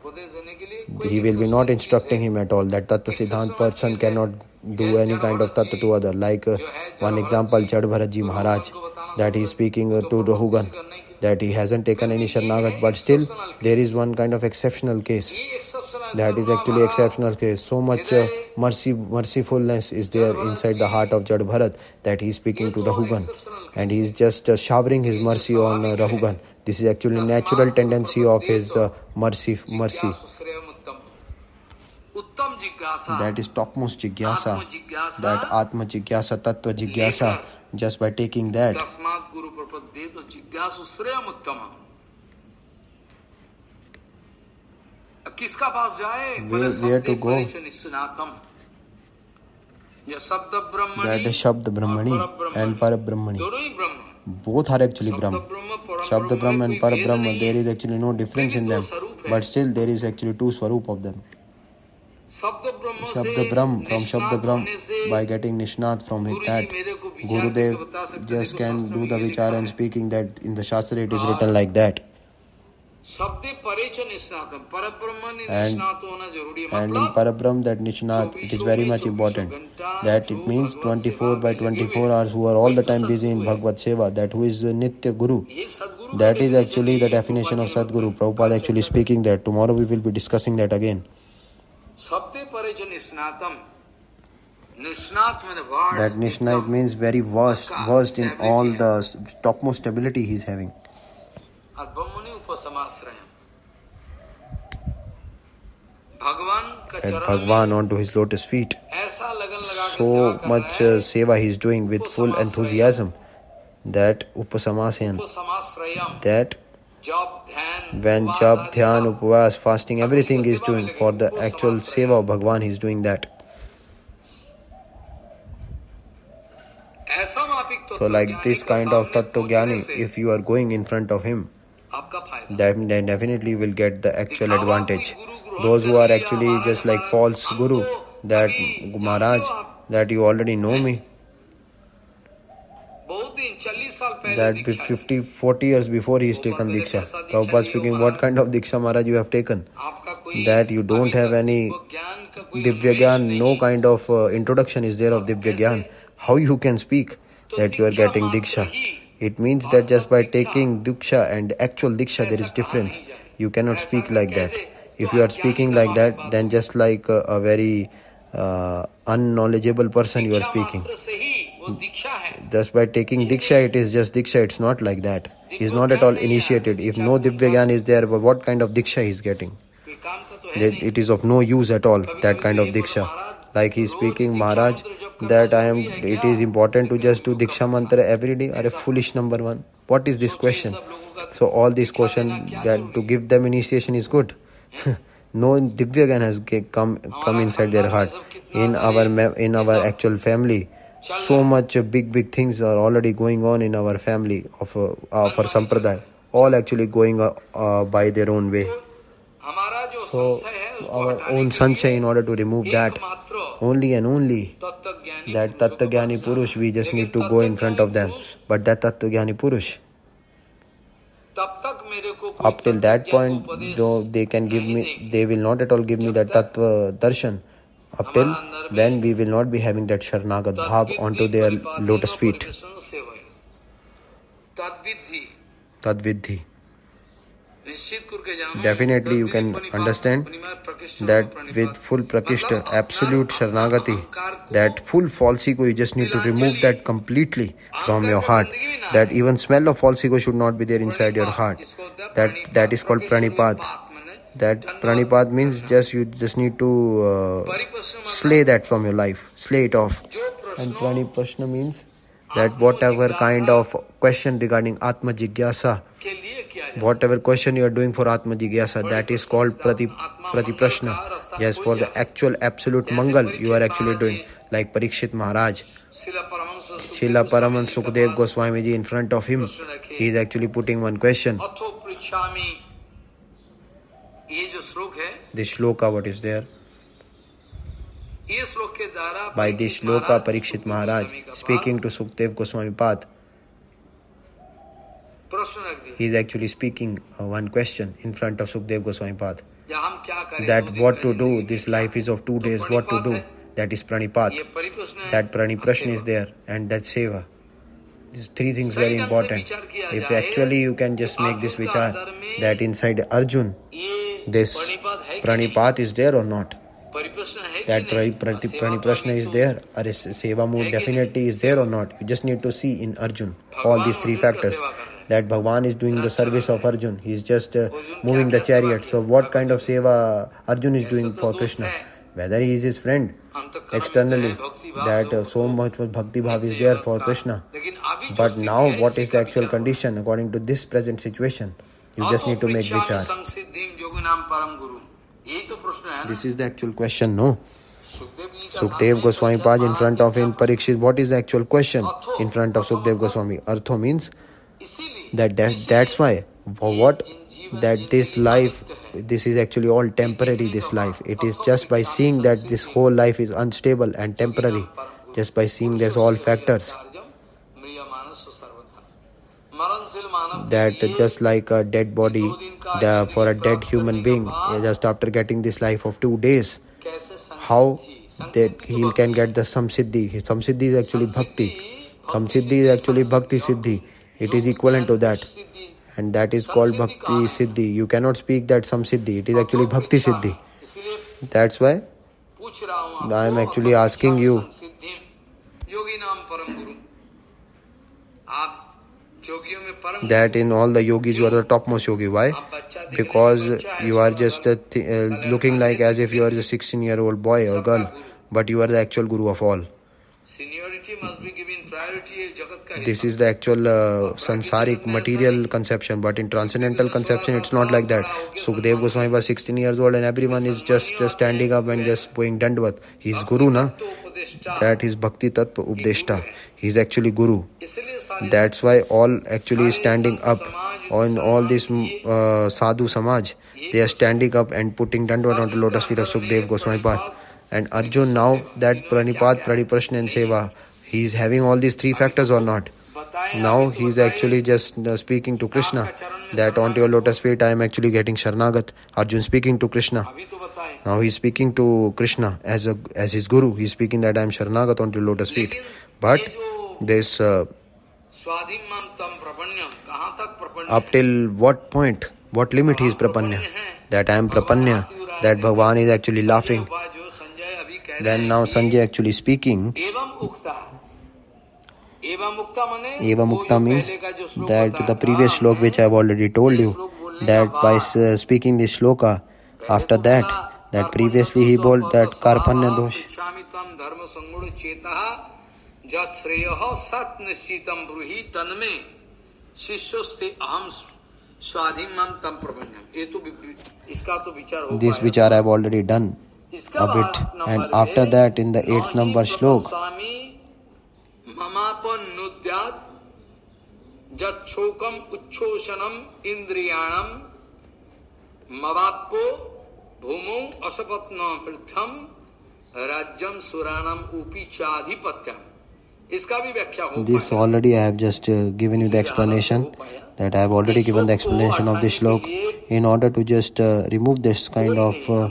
He will be not instructing him at all that Tattva Siddhant person cannot do any kind of Tattva to other. Like uh, one example, Jad Maharaj, that he is speaking uh, to Rahugan that he hasn't taken any Sharnagat, but still there is one kind of exceptional case. That is actually exceptional case. So much uh, mercy, mercifulness is there inside the heart of Jad Bharat that he is speaking to Rahugan, and he is just uh, showering his mercy on uh, Rahugan. This is actually natural tendency of his uh, mercy, mercy. उत्तम जिज्ञासा that is top most जिज्ञासा that आत्म जिज्ञासा तत्व जिज्ञासा just by taking that तस्मात गुरु प्रपद्ये तो जिज्ञासु श्रेयम उत्तम। किसका पास जाए? वेयर वेयर टू गो सनातम शब्द ब्रह्मणि एंड पर ब्रह्मणि। दोनों ही ब्रह्म। बोथ आर एक्चुअली ब्रह्म। शब्द Brahm and Parabrahm there is actually no difference in them but still there is actually two swarup of them Shabda Brahm from Shabda Brahm by getting Nishnat from it that Gurudev just can do the Vichar and speaking that in the Shastra it is written like that. And, and in Parabrahm that Nishnat it is very much important that it means 24 by 24 hours who are all the time busy in Bhagavad Seva that who is Nitya Guru that is actually the definition of Sadguru. Prabhupada actually speaking that. Tomorrow we will be discussing that again. शब्दे परे जो निस्नातम निस्नात मैंने word That Nishnait means very versed, versed in all the topmost ability he is having. और ब्रह्मणि उपसमाश्रय भगवान का And चरण Bhagwan में onto his lotus feet. ऐसा लगन लगा के So सेवा कर much रहा uh, है seva he is doing with full enthusiasm that Upasamasayan, उपसमाश्रयम that जप ध्यान when jab, dhyan, सब upavas, fasting, everything is doing for the actual seva of Bhagwan, he is doing that. So like this kind of tattva gyani, if you are going in front of him, then then definitely will get the actual advantage. Those who are actually just like false guru, that Maharaj, that you already know me, that 50, 40 years before he has taken Diksha. Prabhupada speaking, what kind of Diksha Maharaj you have taken? That you don't have any Divya Gyan, no kind of uh, introduction is there of Divya Gyan. How you can speak that you are getting Diksha? It means that just by taking Diksha and actual Diksha, there is difference. You cannot speak like that. If you are speaking like that, then just like a very uh, unknowledgeable person you are speaking. Just by taking Diksha, it is just Diksha, it's not like that. He is not at all initiated. If no Divyagyan is there, what kind of Diksha he is getting? It is of no use at all, that kind of Diksha. Like he is speaking, Maharaj, that I am, it is important to just do Diksha mantra every day. Are a foolish number one. What is this question? So all these question that to give them initiation is good. no divya has come come inside their heart. In our in our actual family so much big big things are already going on in our family of uh, of our sampradaya. All actually going uh, uh, by their own way. So our own sanshay in order to remove that. Only and only that tattvajnani purush we just need to go in front of them. But that tattvajnani purush up till that point though they can give me they will not at all give me that Tattva Darshan up till when we will not be having that Sharnagat Bhav onto their lotus feet tadvidhi Tadvidhi Definitely, you can understand that with full prakishta, absolute sharanagati, that full false ego, you just need to remove that completely from your heart. That even smell of false ego should not be there inside your heart. That that is called pranipat. That pranipat means just you just need to uh, slay that from your life, slay it off. And pranipashna means that whatever kind of question regarding atma jigyasa whatever question you are doing for atma jigyasa that is called prati pratiprashna yes for the actual absolute mangal you are actually doing like parikshit maharaj Sukhdev Paraman ji Sukdev Goswami ji in front of him, he is actually putting one question. ये जो श्लोक है This shloka, what is there? ये श्लोक के द्वारा By this Parikshit shloka, Maharaj Parikshit Sukhdev Maharaj Goswami का speaking to Sukdev Goswami Path, पास प्रश्न रख दिया he is actually speaking uh, one question in front of Sukdev Goswami Path. या हम क्या करें That दो दिन what का to do, जिंदगी this में life is of two तो days, what to प्रणिपात do. है, That is Pranipat. ये परिप्रश्न है That Praniprashna is सेवा। there and that Seva. These three things सही very ढंग से important. विचार किया If जाए, actually you can just तो make this अर्जुन का vichar अंदर में that inside Arjun, ये this प्रणिपात है कि नहीं? Pranipat is there or not? है that नहीं? Prani Prati- Prani तो Prashna is तो there or is Seva mood definitely is there or not you just need to see in Arjun all these three factors हैं। that Bhagwan is doing the अच्छा service of Arjun he is just uh, moving the chariot so what kind of seva Arjun is doing तो for Krishna whether he is his friend externally है, that uh, so much bhakti bhav is there for Krishna but now what is the actual condition according to this present situation you just need to make vichar This is the actual question, no? Sukdev Goswami Pad, in front of in Parikshit. What is the actual question in front of Sukdev Goswami? Artho means that, that that's why what that this life this is actually all temporary this life it is just by seeing that this whole life is unstable and temporary just by seeing there's all factors that just like a dead body the, for a dead human being just after getting this life of two days how that he can get the samsiddhi. Samsiddhi is actually bhakti. Samsiddhi is actually bhakti siddhi. It is equivalent to that. And that is called bhakti siddhi. You cannot speak that samsiddhi. It is actually bhakti siddhi. That's why i am actually asking you that in all the yogis you are the topmost yogi. Why? Because है, you are just a th- uh, looking like as if you are a 16 year old boy or girl, but you are the actual guru of all. Seniority must be given priority This is the actual uh, sansaric material conception, but in transcendental conception, it's not like that. Sukdev Goswami was 16 years old, and everyone is just, just standing up and just going dandvat. He's guru, na? that is Bhakti Tattva upadeshta. He is actually Guru. That's why all actually standing up on all this uh, Sadhu Samaj. They are standing up and putting Dandvat on lotus feet of Sukdev Goswami Pal. And Arjun now that Pranipad, Pradiprashna and Seva, he is having all these three factors or not. Now he is actually just uh, speaking to Krishna that onto your lotus feet I am actually getting Sharnagat. Arjun speaking to Krishna. Now he is speaking to Krishna as a as his guru. He is speaking that I am Sharnagat onto your lotus feet. But this uh, up till what point, what limit is Prapanya? That I am Prapanya. That Bhagavan is actually laughing. Then now Sanjay actually speaking Eva Mukta means that the previous shloka which I have already told you, that by speaking this shloka, after that, that previously he told that Karpanya dosh. जत श्रेय सत निश्चितम ब्रूही तन्मे शिष्योस्ते अहम स्वाधीन तम प्रबंधन ये तो इसका तो विचार हो this vichar I already done a bit and after that in the eighth number shlok ममापन नुद्यात् जच्छोकम उच्छोषणम इंद्रियाणम मवाप्पो भूमौ असपत्न पृथम राज्यम सुराणम ऊपी चाधिपत्यम इसका भी व्याख्या हो already I have just uh, given you the explanation. That I have already given the explanation of this slok in order to just uh, remove this kind of uh,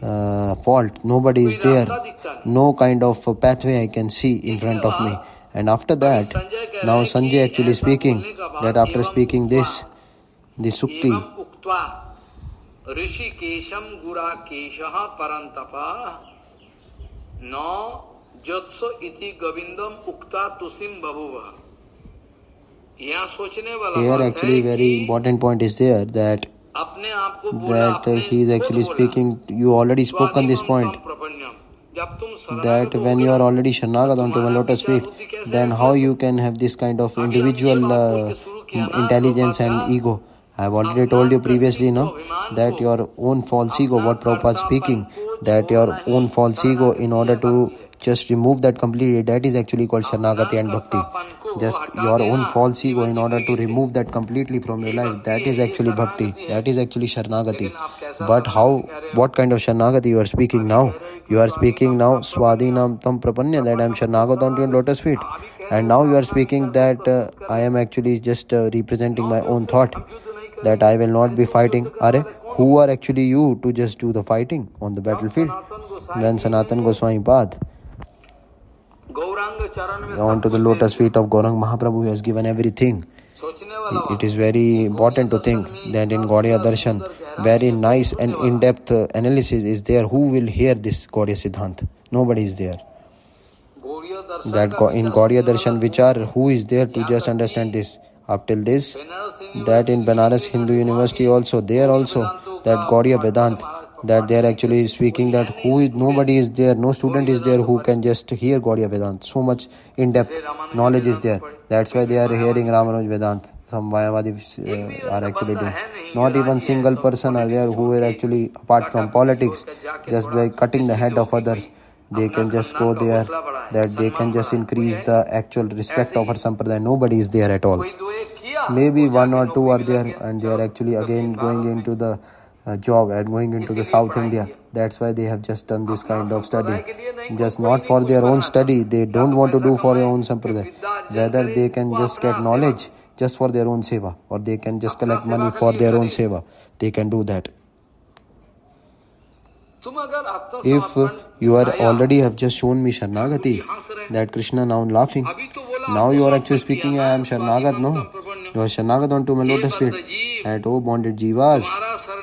हम दिखता नहीं कोई। uh, fault. Nobody is there. No kind of uh, pathway I can see in front of me. And after that, now Sanjay actually speaking that after speaking this, the Sukti, एवं उक्त्वा ऋषिकेशम गुराकेशः परन्तप न जत्सो इति गोविंदम उक्ता तुसिम बभुव यहाँ सोचने वाला here बात actually है very कि important point is there that अपने आप को बोला that uh, he is actually speaking. You already spoke on this point. That when you are already Sharnagat onto one lotus feet, then how you can have this kind of individual uh, intelligence and ego? I have already told you previously, no, that your own false ego, what Prabhupada is speaking, that your own false ego, in order to just remove that completely, that is actually called Sharnagati and Bhakti. Just your own false ego, in order to remove that completely from your life, that is actually Bhakti, that is actually Sharnagati. But how, what kind of Sharnagati you are speaking now? You are speaking now Swadhinam Tam Prapanya, that I am Sharnagat onto your lotus feet. And now you are speaking that uh, I am actually just uh, representing my own thought, that I will not be fighting. Are who are actually you to just do the fighting on the battlefield? When Sanatan Goswami Pad on to the lotus feet of Gaurang Mahaprabhu, he has given everything. It is very important to think that in Gaudiya Darshan, very nice and in depth analysis is there. Who will hear this Gaudiya Siddhant? Nobody is there. That in Gaudiya Darshan Vichar, who is there to just understand this? Up till this, that in Banaras Hindu University also, there also, that Gaudiya Vedant, that they are actually speaking that who is nobody is there no student is there who can just hear gaudiya Vedanta. so much in depth knowledge is there that's why they are hearing ramanuj Vedanta. some mayavadis uh, are actually doing not even single person are there who are actually apart from politics just by cutting the head of others they can just go there that they can just increase the actual respect of our sampradaya nobody is there at all maybe one or two are there and they are actually again going into the uh, job and going into the South India. That's why they have just done this kind of study. Just not for their own study. They don't want to do for their own sampradaya. Whether they can just get knowledge just for their own seva or they can just collect money for their own seva. They can do that. If you are already have just shown me Sharnagati, that Krishna now laughing, now you are actually speaking, I am Sharnagat, no? your Shanagata onto my lotus feet. At oh bonded jivas,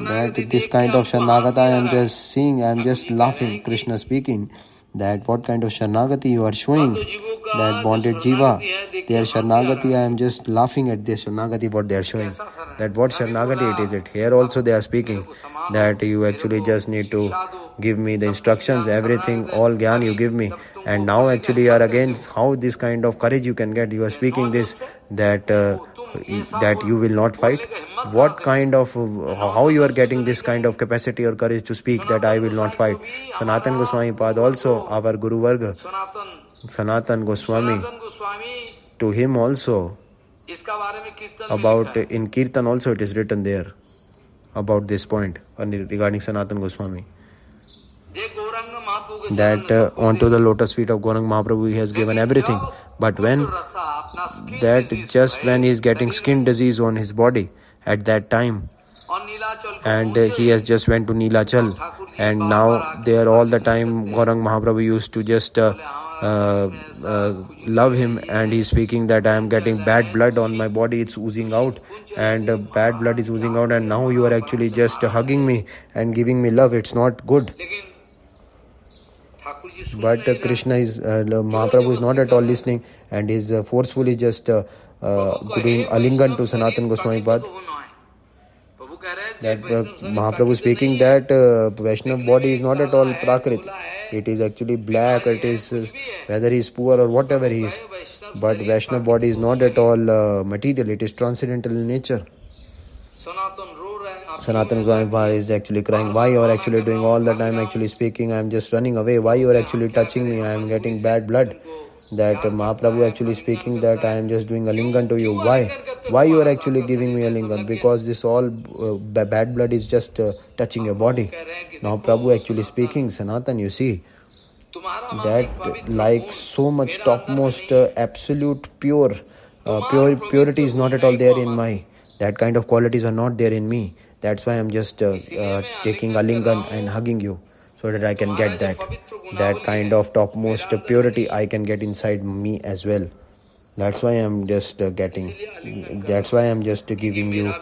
that this kind of Shanagata I am just seeing, I am just laughing, Krishna speaking. That what kind of Shanagati you are showing, that bonded jiva, They are Shanagati, I am just laughing at this Shanagati what they are showing. That what Shanagati it is, it. Here also they are speaking, that you actually just need to give me the instructions, everything, all gyan you give me. And now actually you are again, how this kind of courage you can get, you are speaking this, that uh, that you will not fight? What kind of how you are getting this kind of capacity or courage to speak that i will not fight? Sanatan goswami pad also our guru varga sanatan goswami. To him also about in kirtan also it is written there about this point regarding sanatan goswami. That uh, onto the lotus feet of Gaurang Mahaprabhu he has given everything. But when that just when he is getting skin disease on his body at that time, and uh, he has just went to Nilachal, and now there all the time Gaurang Mahaprabhu used to just uh, uh, uh, love him and he's speaking that I am getting bad blood on my body, it's oozing out, and uh, bad blood is oozing out, and now you are actually just hugging me and giving me love. It's not good. But uh, Krishna is, uh, Mahaprabhu is not at all listening and is uh, forcefully just uh, uh, doing alingan to Sanatan Goswami Pad. That uh, Mahaprabhu speaking that uh, Vaishnav body is not at all Prakrit. It is actually black, it is uh, whether he is poor or whatever he is. But Vaishnav body is not at all uh, material, it is transcendental in nature. Sanatan Goswami is actually crying. Why you are actually doing all the time actually speaking? I am just running away. Why you are actually touching me? I am getting bad blood. That Mahaprabhu actually speaking that I am just doing alingan to you. Why? Why you are actually giving me alingan? Because this all uh, bad blood is just uh, touching your body. Now Prabhu actually speaking, Sanatan, you see that like so much topmost uh, absolute pure uh, pure purity is not at all there in my that kind of qualities are not there in me that's why i'm just uh, uh, taking alingan and hugging you so that i can get that. that kind of topmost purity i can get inside me as well. That's why i'm just uh, getting that's why i'm just giving you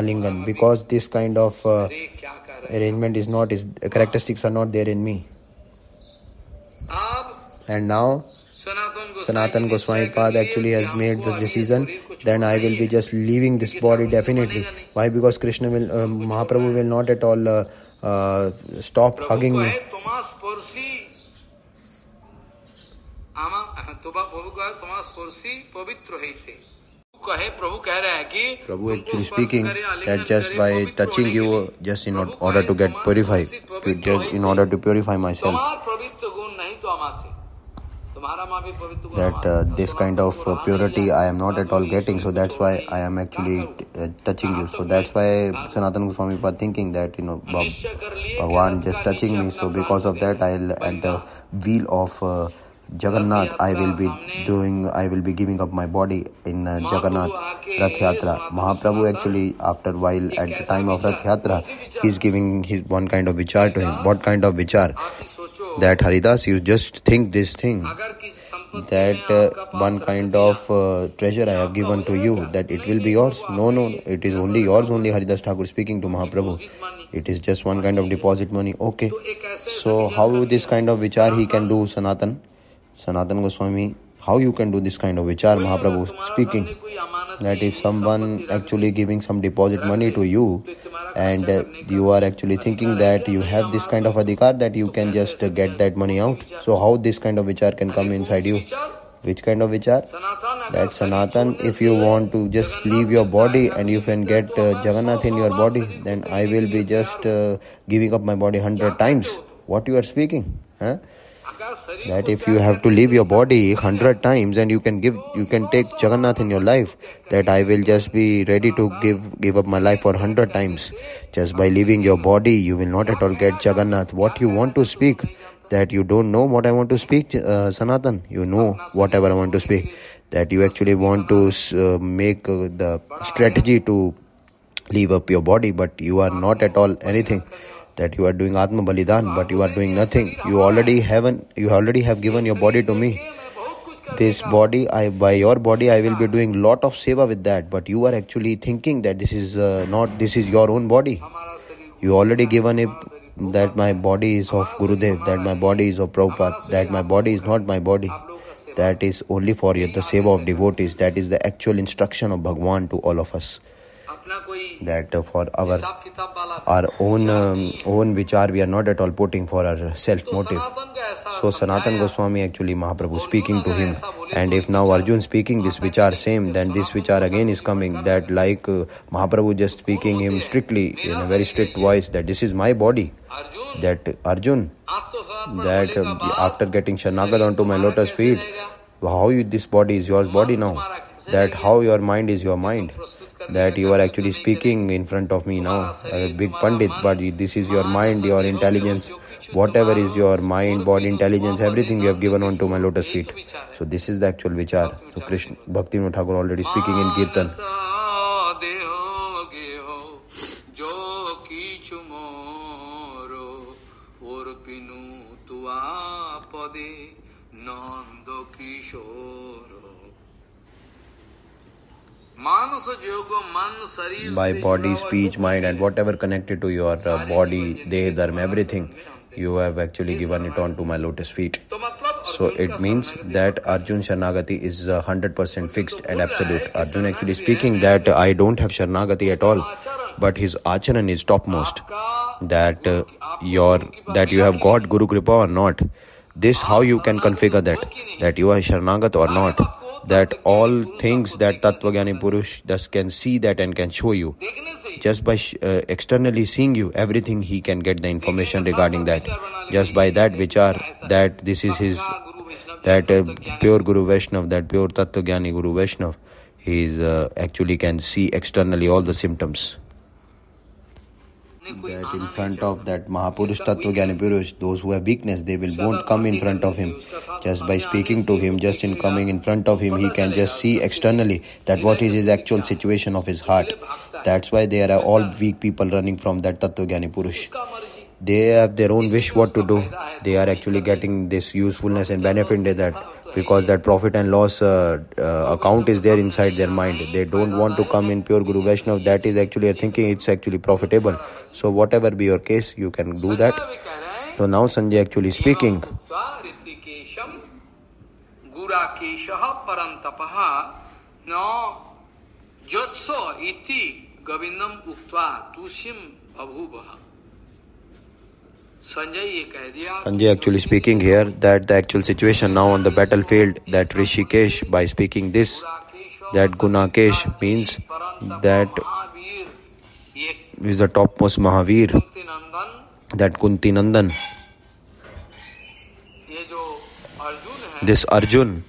alingan because this kind of uh, arrangement is not is characteristics are not there in me. and now Sanatan Goswami Pad actually has made the decision then I will be just leaving this body definitely. Why? Because Krishna will, uh, Mahaprabhu will not at all uh, uh, stop hugging me. Prabhu actually speaking that just by touching you, just in order to get purified, just in order to purify myself that uh, this kind of uh, purity I am not at all getting so that's why I am actually uh, touching you. so that's why Sanatan Goswami was thinking that you know Bhagwan just touching me so because of that I'll at the wheel of uh, Jagannath I will be doing I will be giving up my body in uh, Jagannath Rath Yatra Mahaprabhu actually after while at the time of Rath Yatra he's giving his one kind of vichar to him. What kind of vichar? That Haridas you just think this thing. That uh, one kind of uh, treasure I have given to you that it will be yours. no no it is only yours only Haridas Thakur speaking to Mahaprabhu. It is just one kind of deposit money. Okay. So how this kind of vichar he can do Sanatan Sanatan Goswami, how you can do this kind of vichar, Mahaprabhu speaking, that if someone actually giving some deposit money to you and uh, you are actually thinking that you have this kind of adhikar that you can just uh, get that money out. So how this kind of vichar can come inside you? Which kind of vichar? That Sanatan, if you want to just leave your body and you can get uh, Jagannath in your body, then I will be just uh, giving up my body hundred times. What you are speaking? Huh? That if you have to leave your body 100 times and you can give you can take jagannath in your life that i will just be ready to give give up my life for 100 times. Just by leaving your body you will not at all get jagannath. What you want to speak that you don't know what i want to speak uh, sanatan. You know whatever i want to speak. That you actually want to uh, make uh, the strategy to leave up your body but you are not at all anything that you are doing Atma Balidan, but you are doing nothing. You already haven't. You already have given your body to me. This body, I by your body, I will be doing lot of seva with that. But you are actually thinking that this is uh, not. This is your own body. You already given it that my body is of Gurudev, that my body is of Prabhupada, that my body is not my body. That is only for you, the seva of devotees. That is the actual instruction of Bhagwan to all of us that for our our own own vichar we are not at all putting for our self motive so Sanatan Goswami actually Mahaprabhu speaking to him and if now Arjun speaking this vichar same then this vichar again is coming that like Mahaprabhu just speaking him strictly in a very strict voice that this is my body that Arjun that after getting शरनागर on to my lotus feed how you this body is yours body now that how your mind is your mind that you are actually speaking in front of me now a big pandit but this is your mind your intelligence whatever is your mind body intelligence everything you have given on to my lotus feet so this is the actual vichar so krishna bhakti thakur already speaking in kirtan Nanda Kishore by body, speech, mind, and whatever connected to your uh, body, deh, dharma, everything, you have actually given it on to my lotus feet. So it means that Arjun Sharnagati is uh, 100% fixed and absolute. Arjun actually speaking that I don't have Sharnagati at all, but his acharan is topmost. That uh, your that you have got Guru Kripa or not. This how you can configure that? that you are Sharnagat or not that all things that Tattvagani Purush thus can see that and can show you. Just by uh, externally seeing you, everything he can get the information regarding that. Just by that vichar, that this is his, that uh, pure Guru Vaishnav, that pure Tattvagani Guru Vaishnav, he is, uh, actually can see externally all the symptoms that in front of that Mahapurush Tattva Jnani Purush, those who have weakness, they will won't come in front of him. Just by speaking to him, just in coming in front of him, he can just see externally that what is his actual situation of his heart. That's why there are all weak people running from that Tattva Jnani Purush. They have their own wish what to do. They are actually getting this usefulness and benefit in that because that profit and loss uh, uh, account is there inside their mind. They don't want to come in pure guru vaishnav. That is actually thinking. It's actually profitable. So whatever be your case you can do that. So now sanjay actually speaking. Govindam uktva tushim bhabhuvaha Sanjay actually speaking here that the actual situation now on the battlefield that Rishikesh by speaking this that Gudakesh means that is the topmost Mahavir that Kunti Nandan this Arjun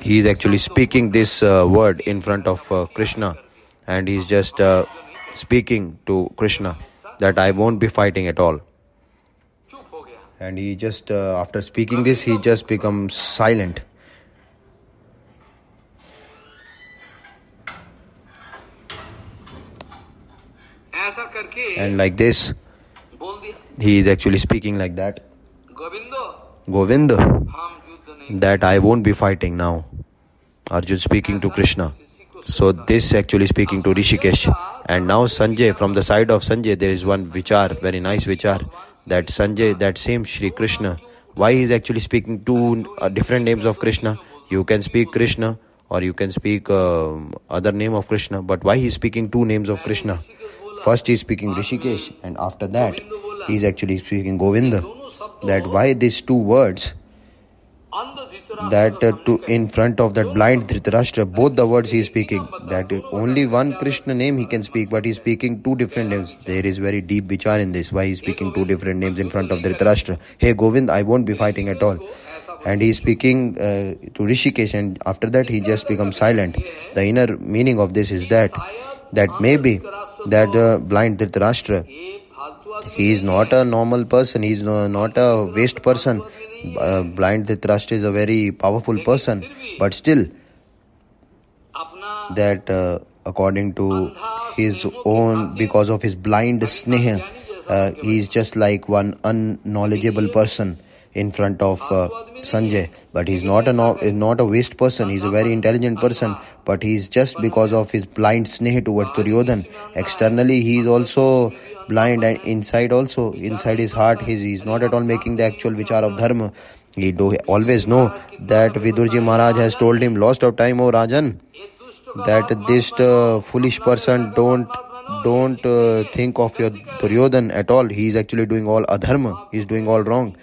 he is actually speaking this uh, word in front of uh, Krishna. And he is just uh, speaking to Krishna that I won't be fighting at all. And he just, uh, after speaking this, he just becomes silent. And like this, he is actually speaking like that. Govinda, that I won't be fighting now. Arjun speaking to Krishna. So this actually speaking to Rishikesh. And now Sanjay, from the side of Sanjay, there is one vichar, very nice vichar, that Sanjay, that same Shri Krishna, why he is actually speaking two uh, different names of Krishna. You can speak Krishna or you can speak uh, other name of Krishna, but why he is speaking two names of Krishna? First he is speaking Rishikesh and after that he is actually speaking Govinda. That why these two words that uh, to in front of that blind Dhritarashtra, both the words he is speaking, that only one Krishna name he can speak, but he is speaking two different names. There is very deep vichar in this. Why he is speaking two different names in front of Dhritarashtra? Hey Govind, I won't be fighting at all. And he is speaking uh, to Rishikesh, and after that he just becomes silent. The inner meaning of this is that that maybe that uh, blind Dhritarashtra, he is not a normal person. He is no, not a waste person uh, blind Dhritarashtra is a very powerful person, but still, that uh, according to his own, because of his blind sneha, uh, he is just like one unknowledgeable person. In front of uh, Sanjay. But he's not a no, not a waste person. He's a very intelligent person. But he's just because of his blind sneh towards Duryodhan. Externally, he is also blind, and inside also, inside his heart, he's, he's not at all making the actual vichar of dharma. He do always know that Vidurji Maharaj has told him, lost of time, O Rajan, that this uh, foolish person don't don't uh, think of your Duryodhan at all. He is actually doing all adharma. He is doing all wrong.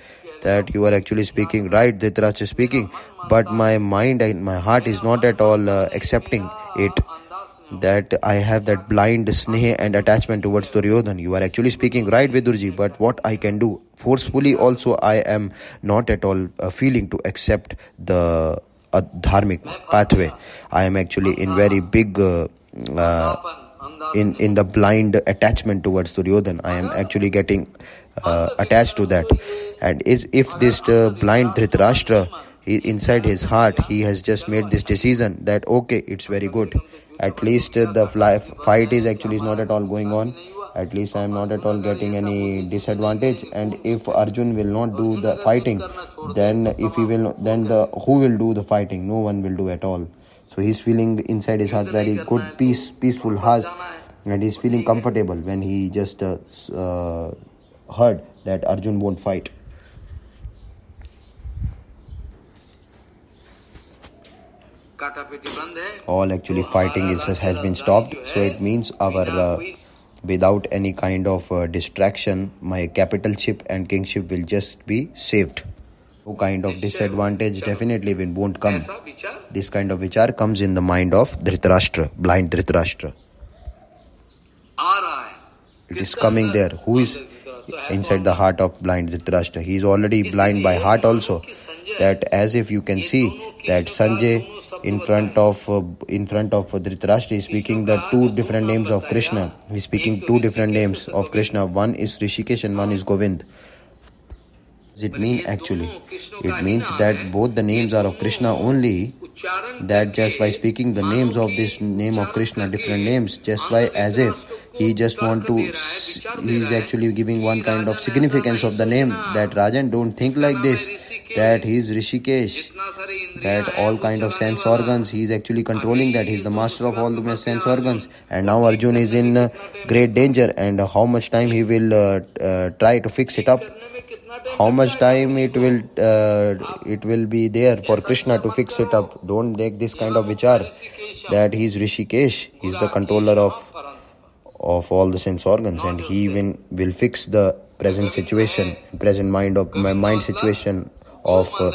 That you are actually speaking right, Dhritarashtra is speaking. But my mind and my heart is not at all uh, accepting it. That I have that blind sneh and attachment towards Duryodhan. You are actually speaking right, Vidurji. But what I can do? Forcefully also I am not at all uh, feeling to accept the uh, dharmic pathway. I am actually in very big uh, uh, in in the blind attachment towards Duryodhan. I am actually getting uh, attached to that. And is if this uh, blind Dhritarashtra, he, inside his heart, he has just made this decision that okay, it's very good. At least uh, the fly, fight is actually not at all going on. At least I am not at all getting any disadvantage. And if Arjun will not do the fighting, then if he will, then the who will do the fighting? No one will do at all. So he's feeling inside his heart very good, peace, peaceful heart, and he's feeling comfortable when he just uh, uh, heard that Arjun won't fight. All actually fighting is, has been stopped, so it means our uh, without any kind of uh, distraction, my capitalship and kingship will just be saved Who kind of disadvantage definitely won't come. This kind of vichar comes in the mind of Dhritarashtra, blind Dhritarashtra. It is coming there. Who is inside the heart of blind Dhritarashtra? He is already blind by heart also. That as if you can see that Sanjay in front of uh, in front of Dhritarashtra is speaking the two different names of Krishna. He is speaking two different names of Krishna. One is Rishikesh and one is Govind does it mean actually? It means that both the names are of Krishna only, that just by speaking the names of this name of Krishna, different names, just by as if he just want to, he is actually giving one kind of significance of the name that Rajan don't think like this, that he is Rishikesh, that all kind of sense organs, he is actually controlling that, he is the master of all the sense organs, and now Arjun is in great danger, and how much time he will uh, uh, try to fix it up? How much time it will uh, it will be there for krishna to fix it up? Don't make this kind of vichar that he is rishikesh he is the controller of of all the sense organs and he even will fix the present situation present mind of my mind situation of uh,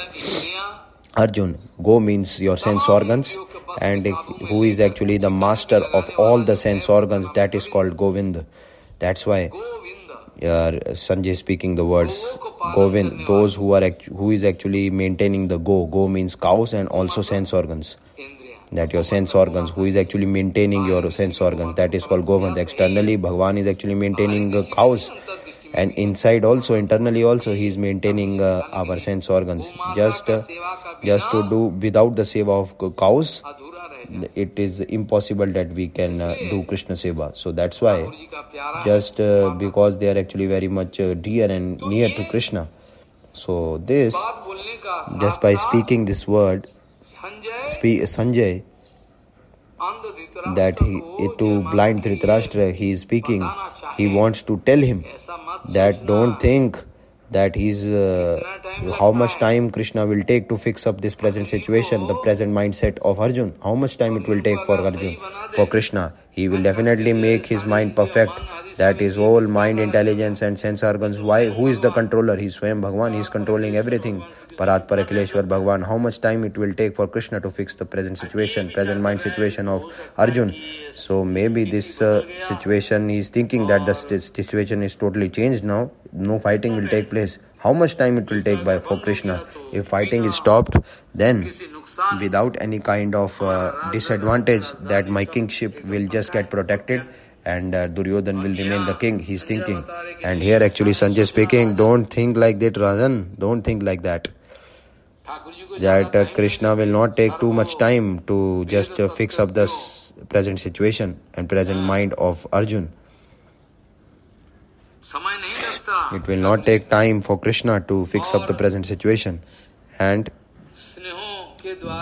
arjun go means your sense organs and who is actually the master of all the sense organs that is called govind that's why uh, Sanjay speaking the words Govind, those who are who is actually maintaining the go. Go means cows and also sense organs. That your sense organs, who is actually maintaining your sense organs, that is called Govind. Externally, Bhagwan is actually maintaining the cows, and inside also, internally also, he is maintaining uh, our sense organs. Just, uh, just to do without the seva of cows, it is impossible that we can uh, do Krishna Seva. So that's why, just uh, because they are actually very much uh, dear and near to Krishna. So this, just by speaking this word, Sanjay, that he to blind Dhritarashtra, he is speaking. He wants to tell him that don't think that he's uh, how much time krishna will take to fix up this present situation the present mindset of arjun? How much time it will take for arjun for krishna. He will definitely make his mind perfect. That is all mind intelligence and sense organs. Why? Who is the controller? He's swayam bhagwan. He's controlling everything. Parat par Akhileshwar bhagwan. How much time it will take for krishna to fix the present situation present mind situation of arjun? So maybe this uh, situation is thinking that the situation is totally changed now. No fighting will take place how much time it will take by for krishna if fighting is stopped then without any kind of uh, disadvantage that my kingship will just get protected and uh, Duryodhan will remain the king. He's thinking. And here actually Sanjay speaking, don't think like that, Rajan. Don't think like that. That uh, Krishna will not take too much time to just uh, fix up the present situation and present mind of Arjun. It will not take time for Krishna to fix up the present situation. And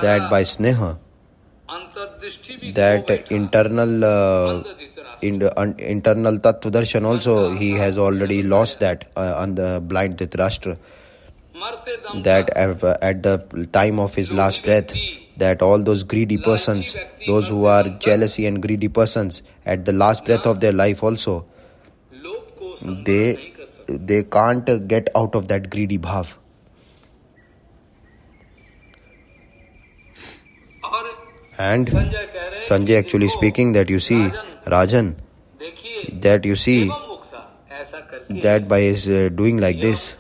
that by sneha, that internal uh, in, uh, internal tattva darshan also he has already lost that uh, on the blind Dhritarashtra. That at the time of his last breath that all those greedy persons those who are jealousy and greedy persons at the last breath of their life also they they can't get out of that greedy bhav and sanjay actually speaking that you see rajan that you see that by his uh, doing like this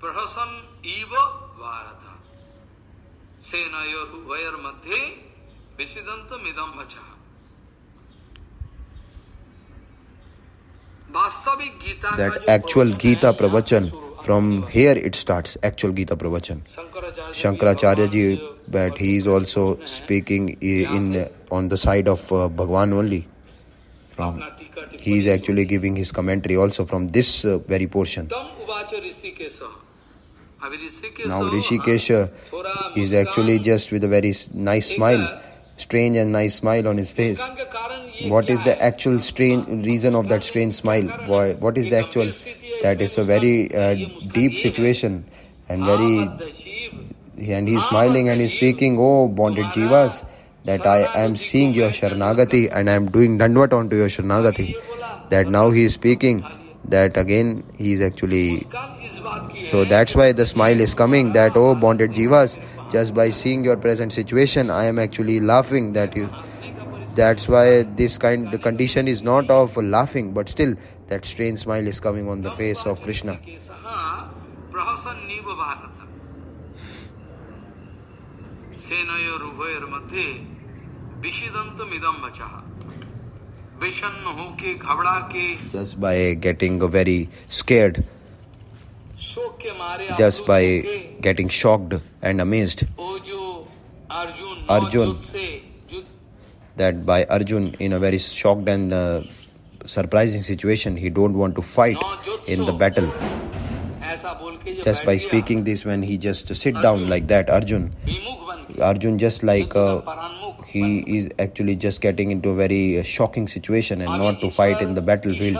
Sanjay actually speaking now. That actual Gita Pravachan, from here it starts, actual Gita Pravachan. Shankaracharya ji, but he is also speaking in on the side of uh, Bhagwan only. From, he is actually giving his commentary also from this uh, very portion. Now Rishikesh is actually just with a very nice smile, strange and nice smile on his face. What is the actual strange reason of that strange smile? What is the actual? That is a very uh, deep situation and very. And he's smiling and he's speaking, Oh, bonded jivas that I am seeing your Sharanagati and I am doing Dandvat onto your Sharanagati. That now he is speaking, that again he is actually. So that's why the smile is coming that oh bonded jivas just by seeing your present situation I am actually laughing that you that's why this kind the condition is not of laughing but still that strange smile is coming on the face of Krishna. Just by getting very scared just by getting shocked and amazed. Arjun that by Arjun in a very shocked and uh, surprising situation he don't want to fight in the battle. Just by speaking this when he just sit down like that Arjun Arjun just like uh, he is actually just getting into a very uh, shocking situation and not to fight in the battlefield.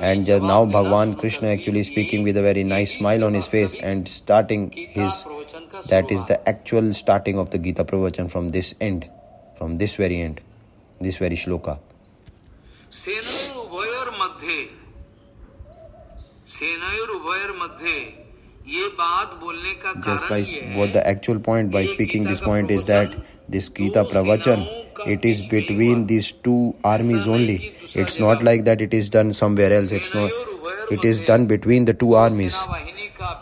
And just now Bhagwan Krishna actually speaking with a very nice smile on his face and starting his that is the actual starting of the Gita Pravachan from this end, from this very end, this very shloka. सेनयोरुभयर मध्ये सेनयोरुभयर मध्ये just by what the actual point by speaking this point is that this Gita Pravachan it is between these two armies only. it's not like that it is done somewhere else. It's not it is done between the two armies.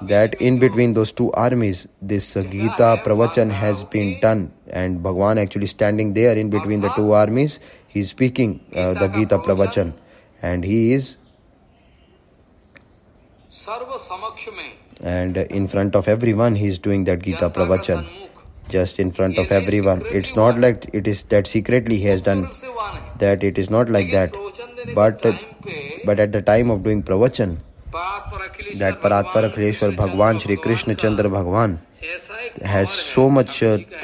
that in between those two armies this Gita Pravachan has been done. And Bhagwan actually standing there in between the two armies he is speaking uh, the Gita Pravachan and he is and in front of everyone he is doing that Gita pravachan just in front of everyone it's not like it is that secretly has done that it is not like that but but at the time of doing pravachan that परात पर Akhileshwar Bhagavan Shri Krishna Chandra Bhagavan has so much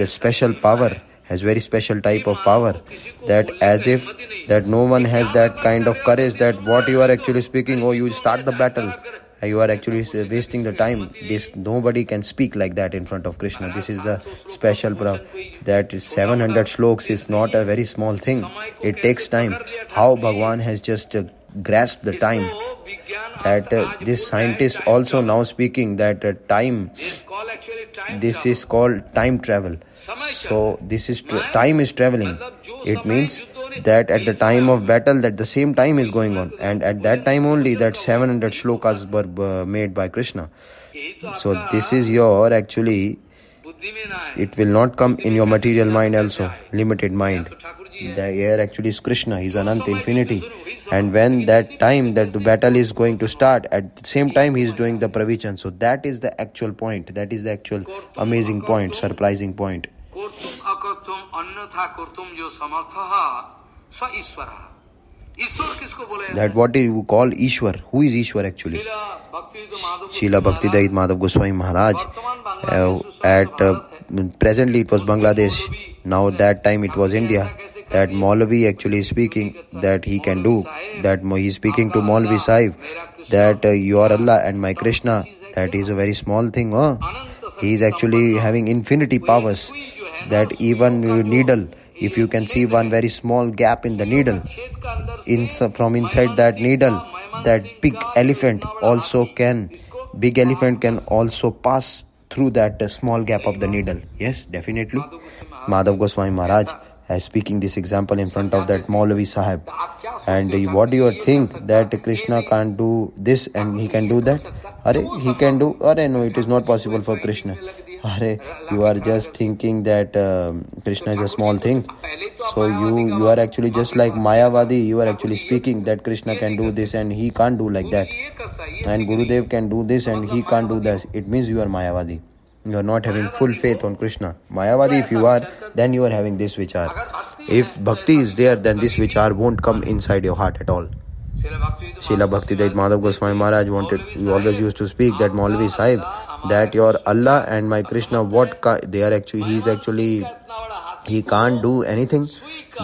special power has very special type of power that as if that no one has that kind of courage that what you are actually speaking oh you start the battle you are actually wasting the time. This nobody can speak like that in front of krishna. This is the special pra- that 700 sloks is not a very small thing. It takes time. How bhagwan has just uh, grasped the time. That uh, this scientist also now speaking that uh, time this is called time travel. So this is tra- time is traveling. It means that at the time of battle that the same time is going on. and at that time only that 700 shlokas were uh, made by krishna. So this is your actually it will not come in your material mind also limited mind. the air actually is krishna he's anant infinity. and when that time that the battle is going to start at the same time he's doing the pravachan so that is the actual point. That is the actual amazing point surprising point that what you call Ishwar. Who is Ishwar actually? Srila Bhakti Madhav Goswami Maharaj. Uh, at uh, presently it was Bangladesh. Now that time it was India. That Maulavi actually is speaking that he can do. That he is speaking to Maulavi Sahib. That uh, you are Allah and my Krishna. That is a very small thing. Huh? He is actually having infinity powers. That even needle if you can see one very small gap in the needle in from inside that needle that big elephant also can big elephant can also pass through that small gap of the needle. Yes definitely. Madhav goswami maharaj speaking this example in front of that Maulavi Sahib. And what do you think that Krishna can't do this and he can do that? Are he can do? Are no, it is not possible for Krishna. Are you are just thinking that uh, Krishna is a small thing. So you you are actually just like Mayavadi. You are actually speaking that Krishna can do this and he can't do like that. And Gurudev can do this and he can't do this. It means you are Mayavadi. You are not having full faith on Krishna. Mayavadi, if you are, then you are having this vichar. If bhakti is there, then this vichar won't come inside your heart at all. Srila Bhakti Dait Madhav Goswami Maharaj wanted, he always used to speak that Maulvi Sahib, that your Allah and my Krishna, what ka, they are actually, he is actually, he can't do anything.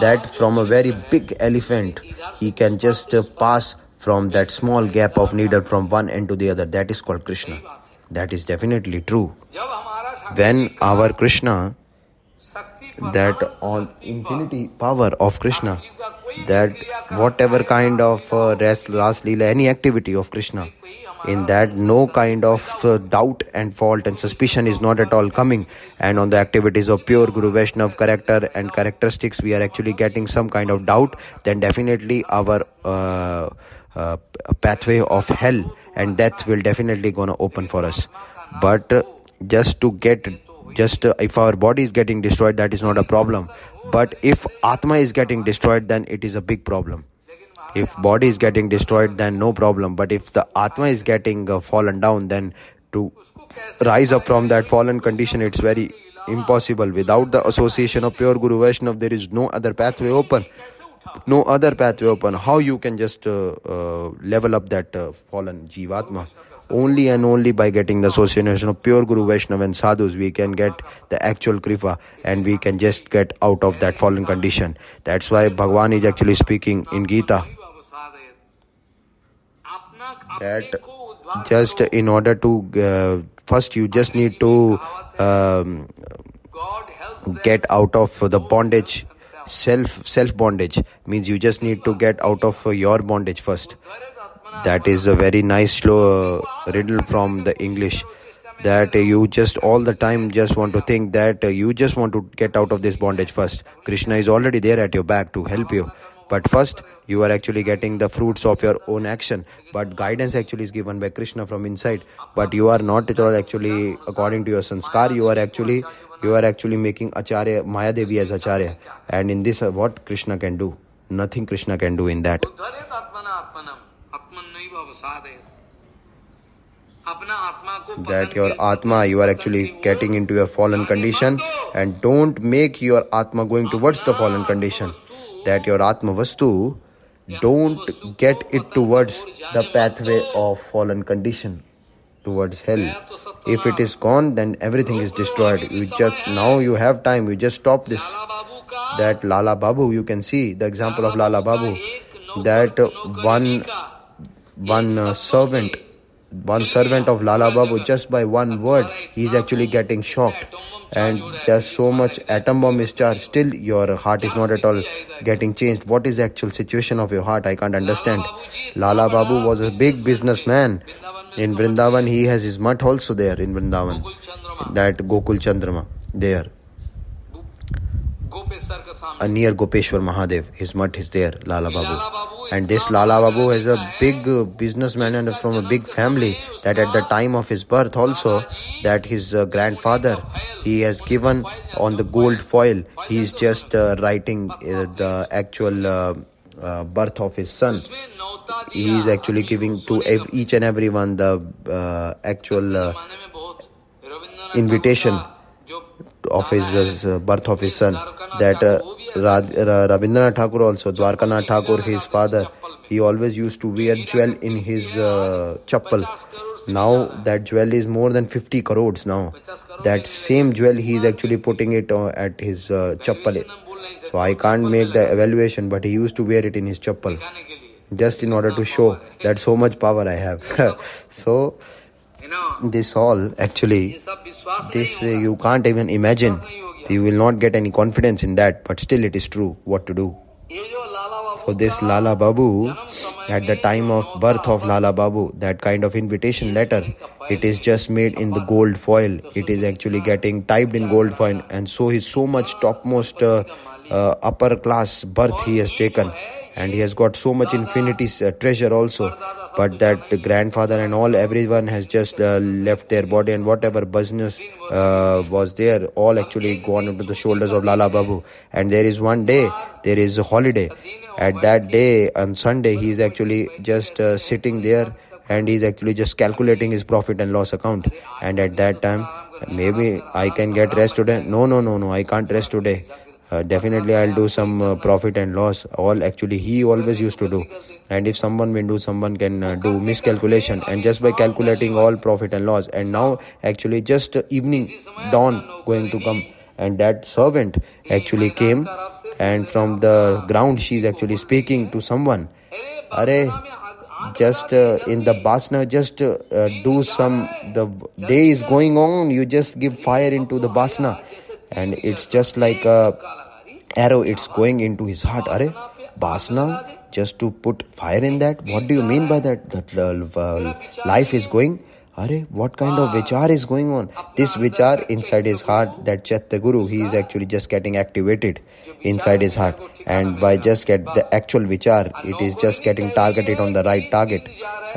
That from a very big elephant, he can just pass from that small gap of needle from one end to the other. That is called Krishna. That is definitely true. When our Krishna, that on infinity power of Krishna, that whatever kind of uh, ras, ras lila, any activity of Krishna, in that no kind of uh, doubt and fault and suspicion is not at all coming and on the activities of pure guru vaishnav character and characteristics we are actually getting some kind of doubt then definitely our uh, uh, pathway of hell and death will definitely gonna open for us. But uh, just to get just uh, if our body is getting destroyed that is not a problem. But if atma is getting destroyed then it is a big problem. If body is getting destroyed then no problem. But if the atma is getting uh, fallen down then to rise up from that fallen condition it's very impossible. Without the association of pure guru vaishnav there is no other pathway open no other pathway open. How you can just uh, uh, level up that uh, fallen jivatma? Only and only by getting the association of pure Guru Vaishnava and sadhus we can get the actual kripa and we can just get out of that fallen condition. That's why Bhagwan is actually speaking in Gita. That just in order to uh, first you just need to um, get out of the bondage self self bondage means you just need to get out of your bondage first. That is a very nice slow uh, riddle from the english. That you just all the time just want to think that you just want to get out of this bondage first. Krishna is already there at your back to help you. But first you are actually getting the fruits of your own action. But guidance actually is given by krishna from inside. But you are not at all actually according to your sanskar you are actually you are actually making acharya maya devi as acharya. And in this uh, what krishna can do? Nothing krishna can do in that. That your atma you are actually getting into your fallen condition. And don't make your atma going towards the fallen condition. That your atma vastu don't get it towards the pathway of fallen condition towards hell. If it is gone then everything is destroyed. you just now you have time. You just stop this. That lala babu you can see the example of lala babu that one one uh, servant one servant of Lala Babu just by one word he is actually getting shocked. And just so much atom bomb is charged still your heart is not at all getting changed. What is the actual situation of your heart? I can't understand. Lala Babu was a big businessman. In Vrindavan he has his mutt also there in Vrindavan that Gokul Chandrama there uh, near Gopeshwar Mahadev. His mutt is there, Lala Babu. And this Lala Babu is a big uh, businessman and from a big family. That at the time of his birth also, that his uh, grandfather, he has given on the gold foil. He is just uh, writing uh, the actual uh, uh, birth of his son. He is actually giving to ev- each and everyone the uh, actual uh, invitation of his uh, birth of his son. That uh, Rabindranath Thakur also, Dwarkanath Thakur, his father, he always used to wear jewel in his uh, chappal. Now that jewel is more than 50 crores now. That same jewel he is actually putting it uh, at his uh, chappal. So I can't make the evaluation, but he used to wear it in his chappal just in order to show that so much power I have. so this all actually this uh, you can't even imagine. you will not get any confidence in that but still it is true what to do. so this lala babu at the time of birth of lala babu that kind of invitation letter it is just made in the gold foil. it is actually getting typed in gold foil and so he's so much topmost uh, uh, upper class birth he has taken and he has got so much infinity uh, treasure also. But that grandfather and all everyone has just uh, left their body and whatever business uh, was there, all actually gone into the shoulders of Lala Babu. And there is one day, there is a holiday. At that day, on Sunday, he is actually just uh, sitting there and he's actually just calculating his profit and loss account. And at that time, maybe I can get rest today. No, no, no, no, I can't rest today. Uh, definitely I'll do some uh, profit and loss. All actually he always used to do. And if someone will do, someone can uh, do miscalculation. And just by calculating all profit and loss, and now actually just evening dawn going to come, and that servant actually came, and from the ground she's actually speaking to someone. Are just uh, in the basna just uh, do some the day is going on you just give fire into the basna and it's just like a arrow it's going into his heart. Are basna just to put fire in that. What do you mean by that? That uh, uh, life is going are what kind of vichar is going on? This vichar inside his heart that chaitya guru he is actually just getting activated inside his heart. And by just get the actual vichar it is just getting targeted on the right target.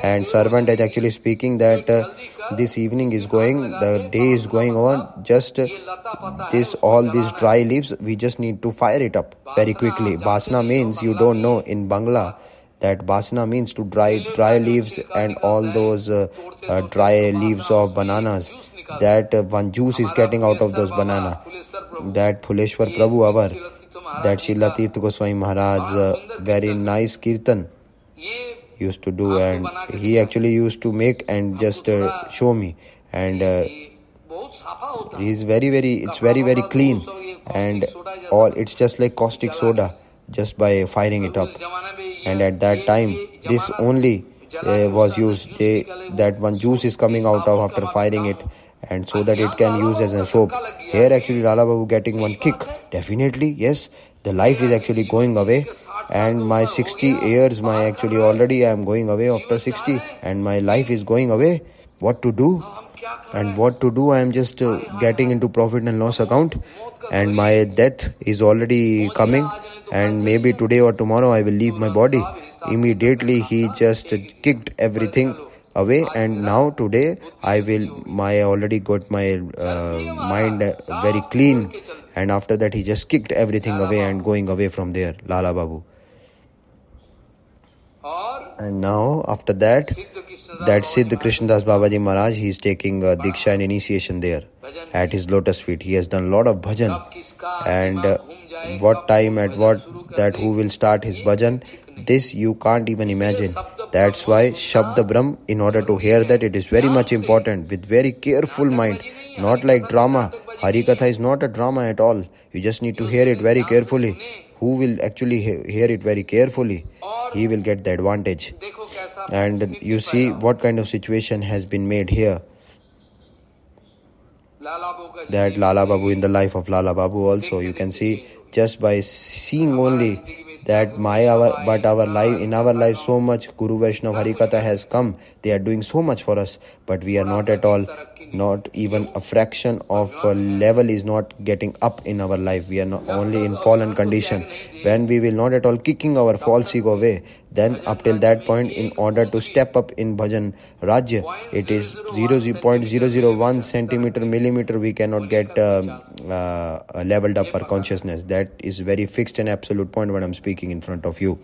And servant is actually speaking that uh, this evening is going the day is going on just uh, this all these dry leaves we just need to fire it up very quickly. Basna means you don't know in bangla that basana means to dry dry leaves and all those uh, uh, dry leaves of bananas. That uh, one juice is getting out of those banana. That Phuleshwar Prabhu our that Shila Tirth Goswami Maharaj uh, very nice kirtan used to do. And he actually used to make and just uh, show me. And uh, he's very very it's very very clean. And all it's just like caustic soda just by firing it up. And at that time this only uh, was used. They that one juice is coming out of after firing it. And so that it can use as a soap. Here actually lala babu getting one kick. Definitely yes. The life is actually going away. And my 60 years my actually already i am going away after 60 and my life is going away. What to do? and what to do i am just uh, getting into profit and loss account. And my death is already coming. And maybe today or tomorrow i will leave my body. Immediately he just kicked everything away. And now today i will my already got my uh, mind uh, very clean. And after that he just kicked everything away and going away from there lala babu. And now after that that Siddh Krishnadas Babaji Maharaj, he is taking uh, Diksha and initiation there at his lotus feet. He has done a lot of bhajan. And uh, what time, at what, that who will start his bhajan, this you can't even imagine. That's why Shabda Brahm, in order to hear that, it is very much important with very careful mind, not like drama. Harikatha is not a drama at all. You just need to hear it very carefully. Who will actually he- hear it very carefully, he will get the advantage. And you see what kind of situation has been made here. That Lala Babu in the life of Lala Babu also, you can see just by seeing only that my our but our life in our life so much Guru Vaishnava Harikatha has come. They are doing so much for us, but we are not at all not even a fraction of a level is not getting up in our life. We are not only in fallen condition. When we will not at all kicking our false ego away. Then up till that point in order to step up in bhajan rajya it is 0.001 centimeter millimeter we cannot get uh, uh, leveled up our consciousness. That is very fixed and absolute point when i'm speaking in front of you.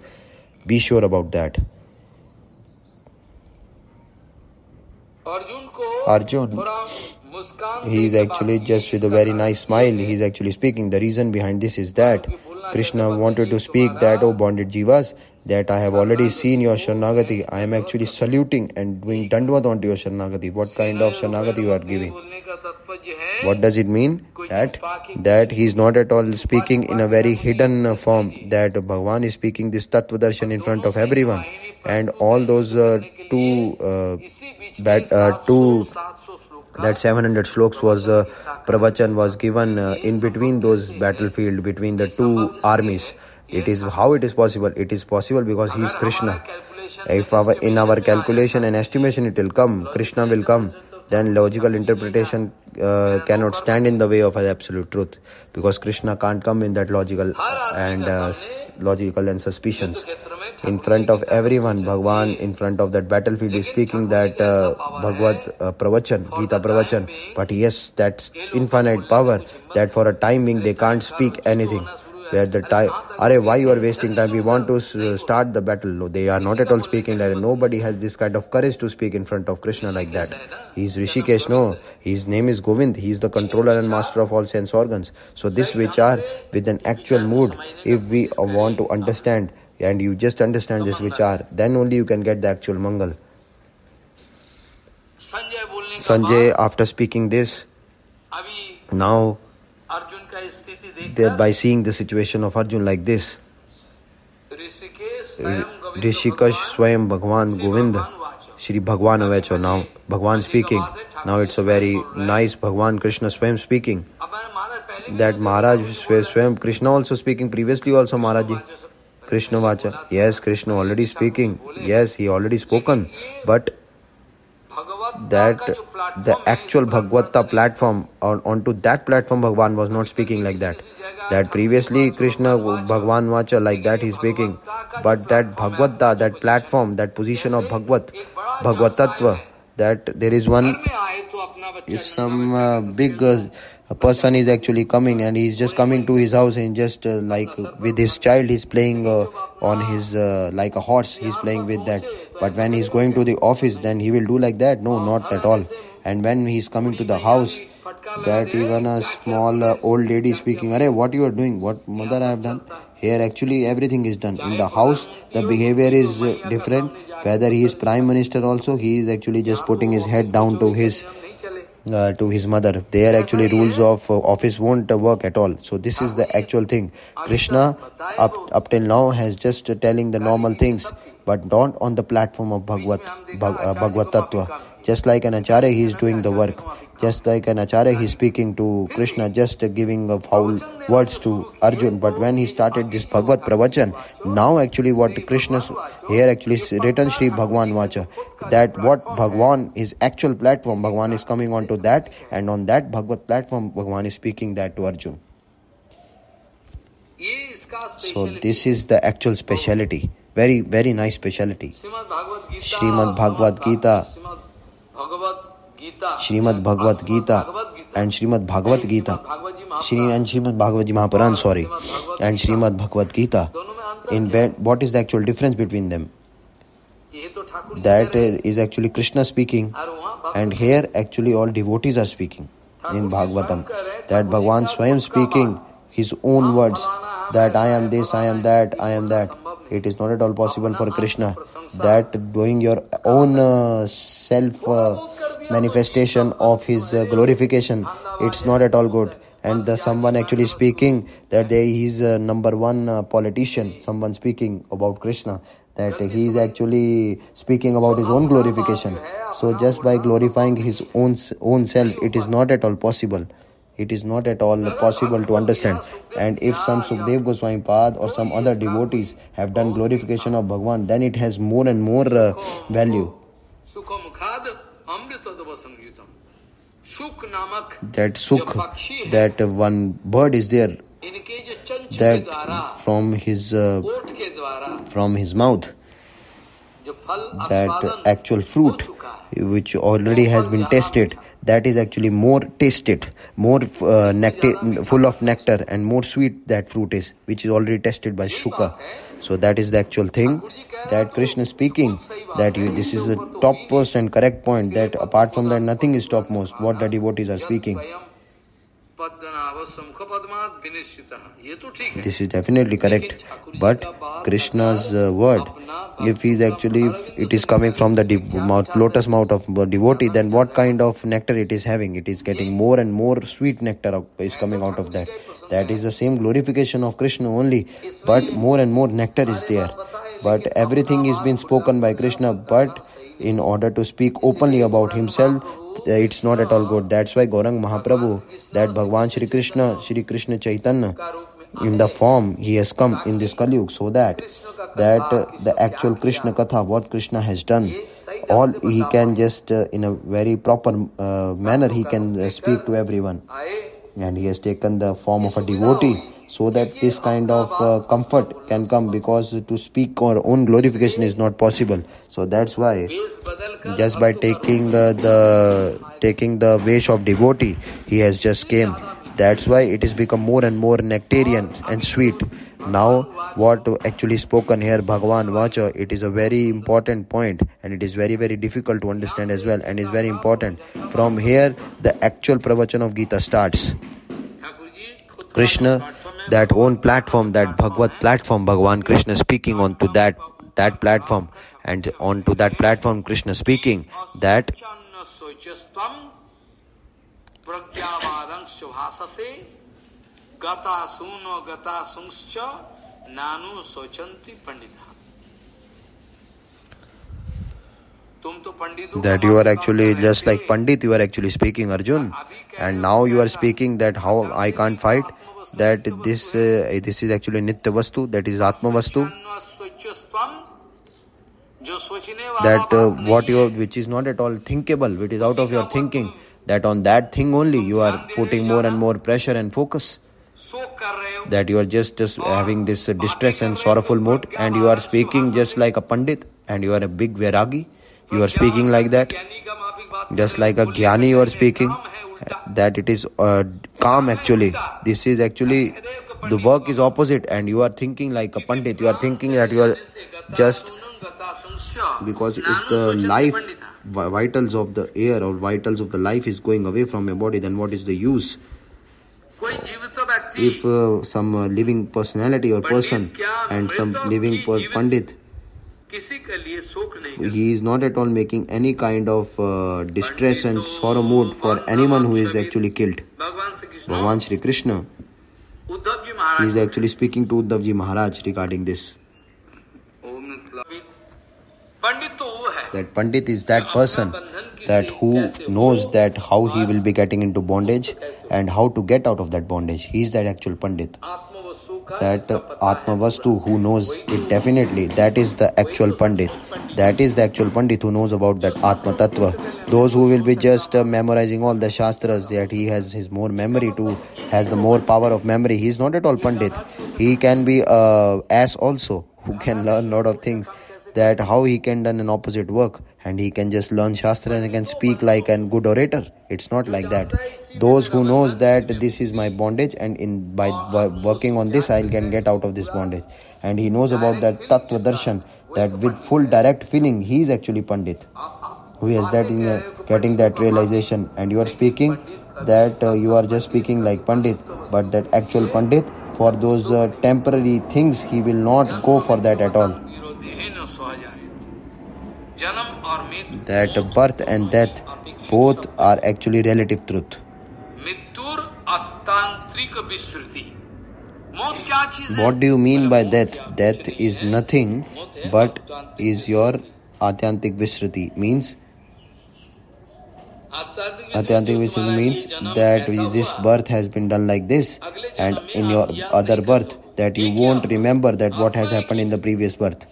Be sure about that Arjun, he is actually just with a very nice smile. He is actually speaking. The reason behind this is that Krishna wanted to speak that, oh bonded jivas, that I have already seen your Sharanagati. I am actually saluting and doing Dandvat onto your Sharanagati. What kind of Sharanagati you are giving? What does it mean? That that he is not at all speaking in a very hidden form. That Bhagwan is speaking this Tattva Darshan in front of everyone, and all those uh, two uh, that uh, two that 700 sloks was uh, pravachan was given uh, in between those battlefield between the two armies it is how it is possible. It is possible because he is krishna. if our in our calculation and estimation it will come. Krishna will come. Then logical interpretation uh, cannot stand in the way of absolute truth because krishna can't come in that logical and uh, logical and suspicions. In front of everyone bhagwan in front of that battlefield is speaking that uh, bhagavad uh, pravachan gita pravachan. But yes that infinite power that for a time being they can't speak anything where the time are why you are wasting time? We want to start the battle. No they are not at all speaking like nobody has this kind of courage to speak in front of krishna like that. he is rishikesh no. His name is govind. He is the controller and master of all sense organs. So this which are with an actual mood if we want to understand and you just understand this which are then only you can get the actual mangal. Sanjay after speaking this now that by seeing the situation of Arjun like this, Rishikesh Swayam Bhagwan Govind, Shri Bhagwan Avacho now, Bhagwan speaking. Now it's a very nice Bhagwan Krishna Swayam speaking. That Maharaj Swayam Krishna also speaking, previously also Maharaj Krishna Vacha. Yes, Krishna already speaking. Yes, he already spoken. But that the actual Bhagavata platform on, onto that platform Bhagwan was not speaking like that. That previously Krishna Bhagwan Vacha like that he's speaking. But that Bhagavata, that platform, that position of Bhagavat, Bhagavatatva, that there is one if some uh, big uh, a person is actually coming and he's just coming to his house and just uh, like with his child he's playing uh, on his uh, like a horse he's playing with that. But when he's going to the office then he will do like that? No not at all. And when he's coming to the house that even a small uh, old lady speaking are what you are doing? What mother i have done? Here actually everything is done. In the house the behavior is uh, different. Whether he is prime minister also he is actually just putting his head down to his uh, to his mother. There actually rules of uh, office won't uh, work at all. So this is the actual thing. Krishna up up till now has just telling the normal things but not on the platform of bhagvat Bhag, uh, bhagvat tattva just like an acharya he is doing the work. Just like an acharya he is speaking to krishna just giving foul words to arjun. But when he started this bhagvat pravachan now actually what krishna here actually written Sri Bhagwan Vacha. That what Bhagwan is actual platform Bhagwan is coming onto that and on that Bhagavad platform Bhagwan is speaking that to Arjun. So this is the actual speciality. Very very nice speciality. Srimad Bhagavad Gita Srimad Bhagavad Gita and Srimad Bhagavad Gita Shri and Srimad Bhagavad Mahapuran sorry. and Srimad Bhagavad Gita in bed what is the actual difference between them? that is actually krishna speaking and here actually all devotees are speaking in bhagavatam. that bhagwan swayam speaking his own words that i am this i am that i am that it is not at all possible for krishna that doing your own uh, self uh, manifestation of his uh, glorification it's not at all good. And the someone actually speaking that they, he's a number one uh, politician someone speaking about krishna that he is actually speaking about his own glorification. So just by glorifying his own own self it is not at all possible it is not at all possible to understand. And if some Sukdev Goswami Pad or some other devotees have done glorification of Bhagwan, then it has more and more uh, value. That Sukh, that one bird is there, that from his, uh, from his mouth, that actual fruit which already has been tested, that is actually more tasted, more uh, nectar, full of nectar and more sweet that fruit is, which is already tested by Shuka. So that is the actual thing that Krishna is speaking. That you, this is the topmost and correct point. That apart from that, nothing is topmost. What the devotees are speaking. This is definitely correct. But Krishna's uh, word, if he's actually, if it is coming from the mouth, lotus mouth of devotee, then what kind of nectar it is having? It is getting more and more sweet nectar is coming out of that. That is the same glorification of Krishna only, but more and more nectar is there. But everything is being spoken by Krishna, but in order to speak openly about himself, it's not at all good. That's why Gaurang Mahaprabhu, that Bhagwan Shri Krishna, Shri Krishna Chaitanya, in the form he has come in this Kali so that that uh, the actual Krishna Katha, what Krishna has done, all he can just uh, in a very proper uh, manner he can uh, speak to everyone, and he has taken the form of a devotee so that this kind of uh, comfort can come because to speak our own glorification is not possible. So that's why just by taking uh, the taking the wish of devotee he has just came. That's why it is become more and more nectarian and sweet. Now what actually spoken here bhagwan vacha it is a very important point and it is very very difficult to understand as well and is very important. From here the actual pravachan of gita starts. Krishna that own platform that bhagavad platform bhagwan krishna speaking onto that that platform and onto that platform krishna speaking that चन्न सोचस्तम प्रज्ञावादंश भाषसे गता सूनो गता सुंश्च नानु सोचंती पंडित तुम तो पंडित हो, that you are actually just like Pandit, you are actually speaking Arjun, and now you are speaking that how I can't fight. that this uh, this is actually nitya vastu that is atma vastu. That uh, what you which is not at all thinkable which is out of your thinking that on that thing only you are putting more and more pressure and focus. That you are just, just having this uh, distress and sorrowful mood and you are speaking just like a pandit and you are a big viragi you are speaking like that. Just like a gyani you are speaking that it is uh, calm actually. This is actually the work is opposite and you are thinking like a pandit. You are thinking that you are just because if the life vitals of the air or vitals of the life is going away from your body then what is the use? If uh, some uh, living personality or person and some living pandit he is not at all making any kind of uh, distress and sorrow mood for anyone who is actually killed. Bhagavan Sri Krishna he is actually speaking to Uddhavji Maharaj regarding this. That Pandit is that person that who knows that how he will be getting into bondage and how to get out of that bondage. He is that actual Pandit that Atmavastu who knows it definitely, that is the actual Pandit. That is the actual Pandit who knows about that Atma Tattva. Those who will be just uh, memorizing all the Shastras, that he has his more memory to, has the more power of memory. He is not at all Pandit. He can be uh, ass also, who can learn lot of things, that how he can done an opposite work and he can just learn Shastra and can speak like a good orator. It's not like that. Those who knows that this is my bondage and in by, by working on this I can get out of this bondage. And he knows about that Tattva Darshan, that with full direct feeling he is actually Pandit who is that in uh, getting that realization and you are speaking that uh, you are just speaking like pandit but that actual pandit for those uh, temporary things he will not go for that at all that birth and death both are actually relative truth. What do you mean by death? Death is nothing but is your atyantik vismriti. Means Atyantik vismriti means that this birth has been done like this, and in your other birth, that you won't remember that what has happened in the previous birth.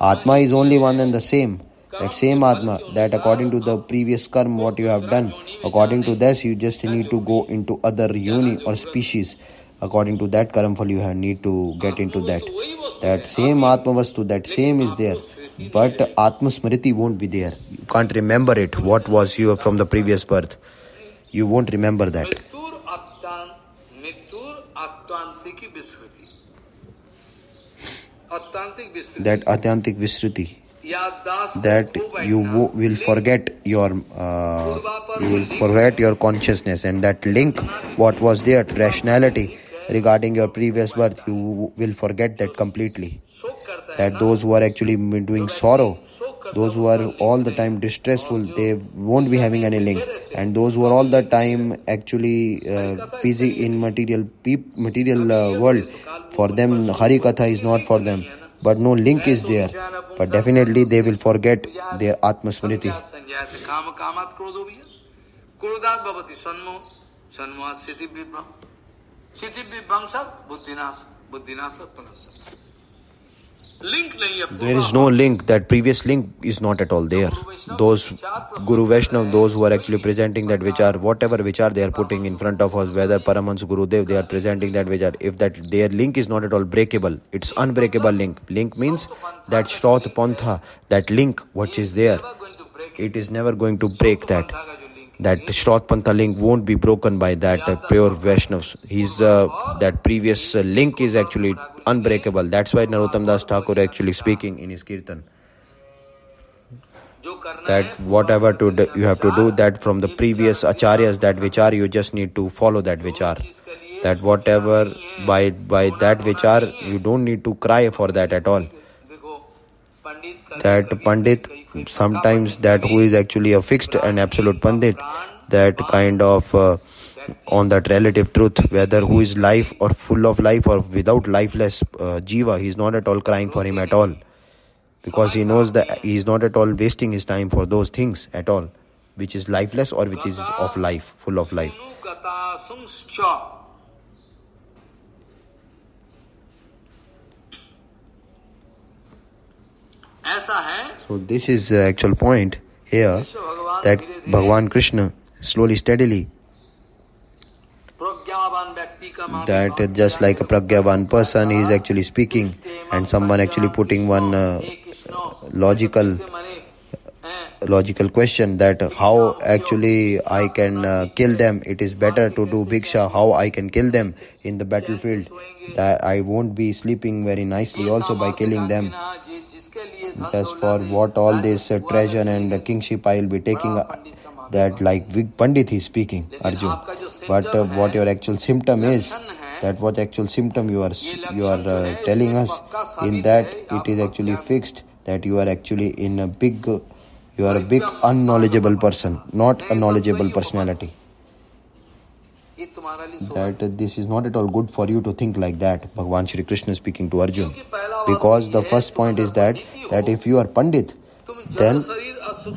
Atma is only one and the same that same atma that according to the previous karma what you have done according to this you just need to go into other yoni or species. According to that karma you have need to get into that. That same atma vastu that same is there but atma smriti won't be there. You can't remember it what was you from the previous birth. You won't remember that. That atyantik vismriti that you will forget your uh, you will forget your consciousness and that link what was there rationality regarding your previous birth you will forget that completely. That those who are actually doing sorrow those who are all the time distressful they won't be having any link. And those who are all the time actually uh, busy in material material uh, world for them hari katha is not for them but no link is there. But definitely they will forget their Atma Smriti. There is no link. That previous link is not at all there. Those Guru Vaishnav, those who are actually presenting that which are whatever which are they are putting in front of us, whether Paramahansa Gurudev, they are presenting that which are. If that their link is not at all breakable, it's unbreakable link. Link means that Shraut Pantha, that link which is there, it is never going to break that that Pantha link won't be broken by that uh, pure Vaishnavs. He's uh, that previous uh, link is actually unbreakable. That's why Narottam Das Thakur actually speaking in his kirtan that whatever to you have to do that from the previous acharyas that vichar you just need to follow that vichar that whatever by by that vichar you don't need to cry for that at all that pandit sometimes that who is actually a fixed and absolute pandit that kind of uh, on that relative truth whether who is life or full of life or without lifeless uh, jiva he is not at all crying for him at all. Because he knows that he is not at all wasting his time for those things at all which is lifeless or which is of life full of life So this is the actual point here that Bhagavan Krishna slowly steadily that just like a pragyavan person is actually speaking and someone actually putting one uh, logical logical question that how actually I can uh, kill them. It is better to do bhiksha. How I can kill them in the battlefield. That I won't be sleeping very nicely also by killing them. Just for what all this uh, treasure and kingship I will be taking. Uh, that like big Pandit is speaking, Arjun. But uh, what your actual symptom is, that what actual symptom you are you are uh, telling us, in that it is actually fixed that you are actually in a big, you are a big unknowledgeable person, not a knowledgeable personality that this is not at all good for you to think like that bhagwan shri krishna is speaking to arjun. because the first point is that that if you are pandit then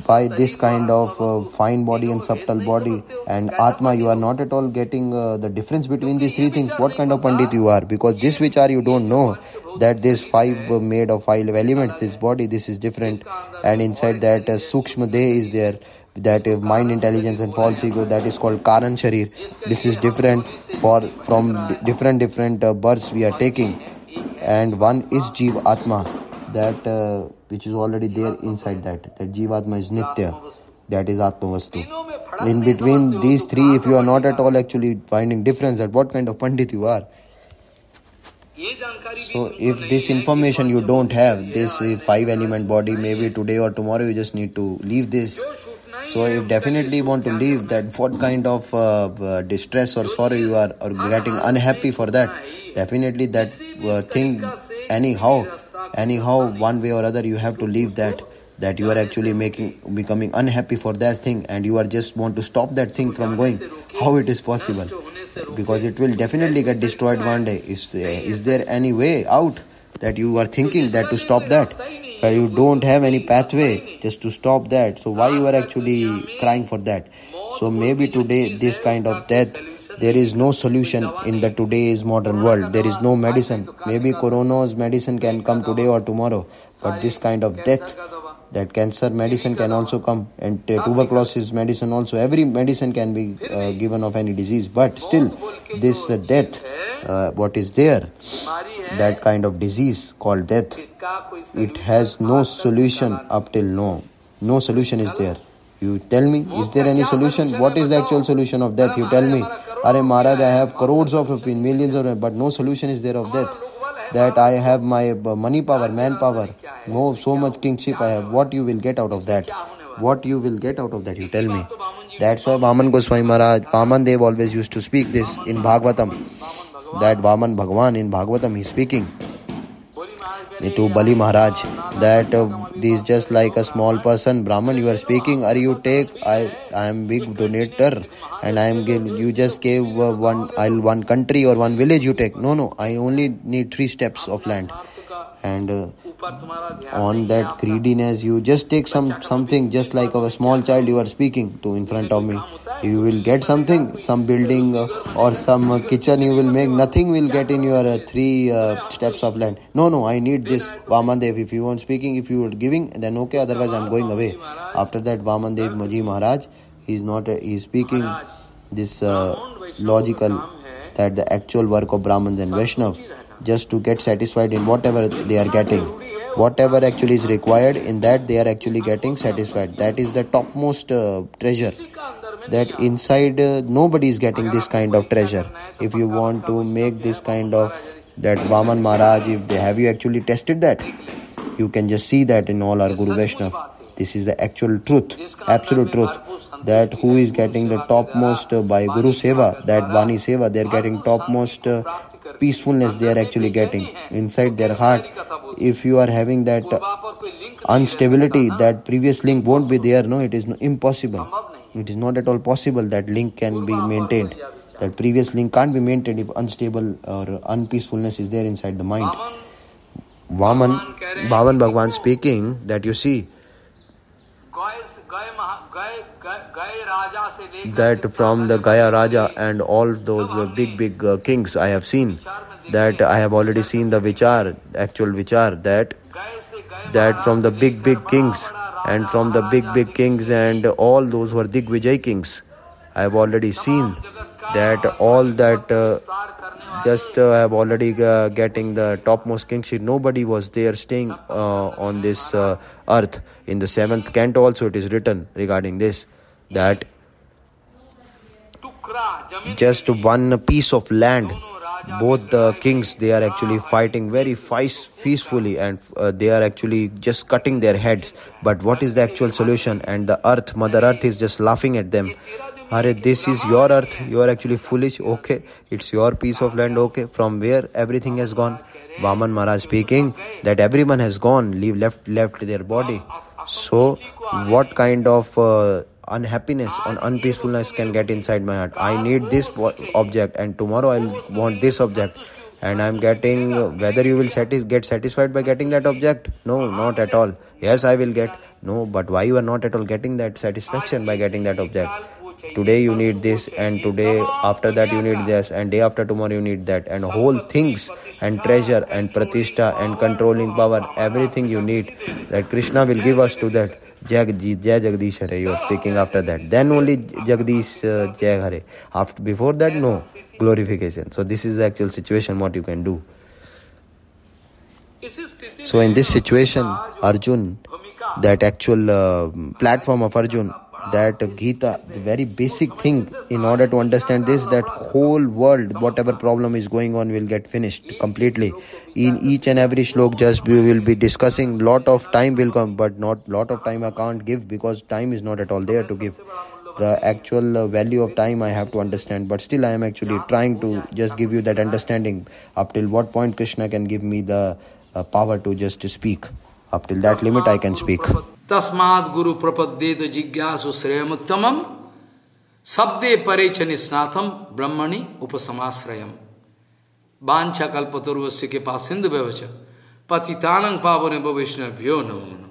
by this kind of uh, fine body and subtle body and atma you are not at all getting uh, the difference between these three things. what kind of pandit you are? Because this which are you don't know that this five uh, made of five elements this body this is different. and inside that uh, sukshma deh is there that mind intelligence and false ego that is called karan sharir. This is different for from different different uh, births we are taking. And one is jiva atma that uh, which is already there inside that that jivatma is nitya that is atma vastu in between these three if you are not at all actually finding difference that what kind of pandit you are so if this information you don't have this five element body maybe today or tomorrow you just need to leave this. so if definitely want to leave that what kind of uh, uh, distress or sorrow you are or getting unhappy for that definitely that uh, thing anyhow anyhow one way or other you have to leave that that you are actually making becoming unhappy for that thing and you are just want to stop that thing from going. how it is possible because it will definitely get destroyed one day. Is uh, is there any way out that you are thinking that to stop that? where you don't have any pathway just to stop that. So why you are actually crying for that? so maybe today this kind of death there is no solution in the today's modern world. there is no medicine. maybe corona's medicine can come today or tomorrow. But this kind of death that cancer medicine can also come. And tuberculosis medicine also every medicine can be uh, given of any disease. But still this uh, death uh, what is there that kind of disease called death it has no solution up till now. No solution is there. You tell me is there any solution what is the actual solution of death? You tell me. are maharaj i have crores of opinions millions of but no solution is there of death that I have my uh, money power, manpower, no so much kingship I have. What you will get out of that? What you will get out of that? You tell me. That's why Vaman Goswami Maharaj, Vaman Dev always used to speak this in Bhagavatam. That Vaman Bhagwan in Bhagavatam he's speaking to Bali Maharaj that uh, this just like a small person. Brahman you are speaking or you take I I am big donator and I am give you just gave uh, one I'll one country or one village you take. No no I only need three steps of land and uh, on that greediness you just take some something just like of a small child you are speaking to in front of me. you will get something some building uh, or some uh, kitchen you will make. nothing will get in your uh, three uh, steps of land. no no i need this vamandev. If you want speaking if you are giving then okay otherwise i'm going away. After that vamandev maji maharaj is not he is speaking this uh, logical that the actual work of brahmins and vaishnav just to get satisfied in whatever they are getting. Whatever actually is required in that they are actually getting satisfied. That is the topmost uh, treasure. That inside uh, nobody is getting this kind of treasure. If you want to make this kind of that vaman maharaj if they have you actually tested that? You can just see that in all our guru vaishnav this is the actual truth absolute truth. That who is getting the topmost uh, by guru seva that vani seva they are getting topmost uh, peacefulness they are actually getting inside their heart. If you are having that instability that previous link won't be there no it is impossible. It is not at all possible that link can be maintained. That previous link can't be maintained if unstable or unpeacefulness is there inside the mind. Vaman bhavan bhagwan speaking that you see that from the Gaya Raja and all those uh, big big uh, kings I have seen. that I have already seen the vichar actual vichar that that from the big big kings and from the big big kings and all those who are Digvijay kings. I have already seen that all that uh, just uh, have already uh, getting the topmost kingship nobody was there staying uh, on this uh, earth. In the seventh canto also it is written regarding this that just one piece of land. Both the kings they are actually fighting very peacefully and uh, they are actually just cutting their heads. But what is the actual solution? And the earth mother earth is just laughing at them This is your earth. You are actually foolish. Okay. It's your piece of land. Okay. From where everything has gone. Vaman maharaj speaking that everyone has gone leave left left their body. So what kind of uh, unhappiness and unpeacefulness can get inside my heart? I need this object and tomorrow i'll want this object. And i'm getting whether you will satis- get satisfied by getting that object? No not at all. Yes i will get. No but why you are not at all getting that satisfaction by getting that object today you need this and today after that you need this and day after tomorrow you need that and whole things and treasure and pratishtha and controlling power everything you need that krishna will give us to that Jai Jai Jagdish Hare. You are speaking after that. Then only Jagdish uh, Jai Hare. After before that, no glorification. So this is the actual situation. What you can do. So in this situation, Arjun, that actual uh, platform of Arjun, that Gita, the very basic thing in order to understand this, that whole world, whatever problem is going on, will get finished completely. In each and every shlok, just we will be discussing. Lot of time will come, but not lot of time I can't give because time is not at all there to give. The actual uh, value of time I have to understand, but still I am actually trying to just give you that understanding. Up till what point Krishna can give me the uh, power to just speak. Up till that limit, I can speak. तस्माद गुरु प्रपद्ये तो जिज्ञासु श्रेयमुत्तम शब्दे परे च निस्नातम ब्रह्मणि उपसमाश्रयम। बांछा कल्पतुर्वश्य के पास सिंधु व्यवच पतितानंग पावन वैष्णव्यो नमो।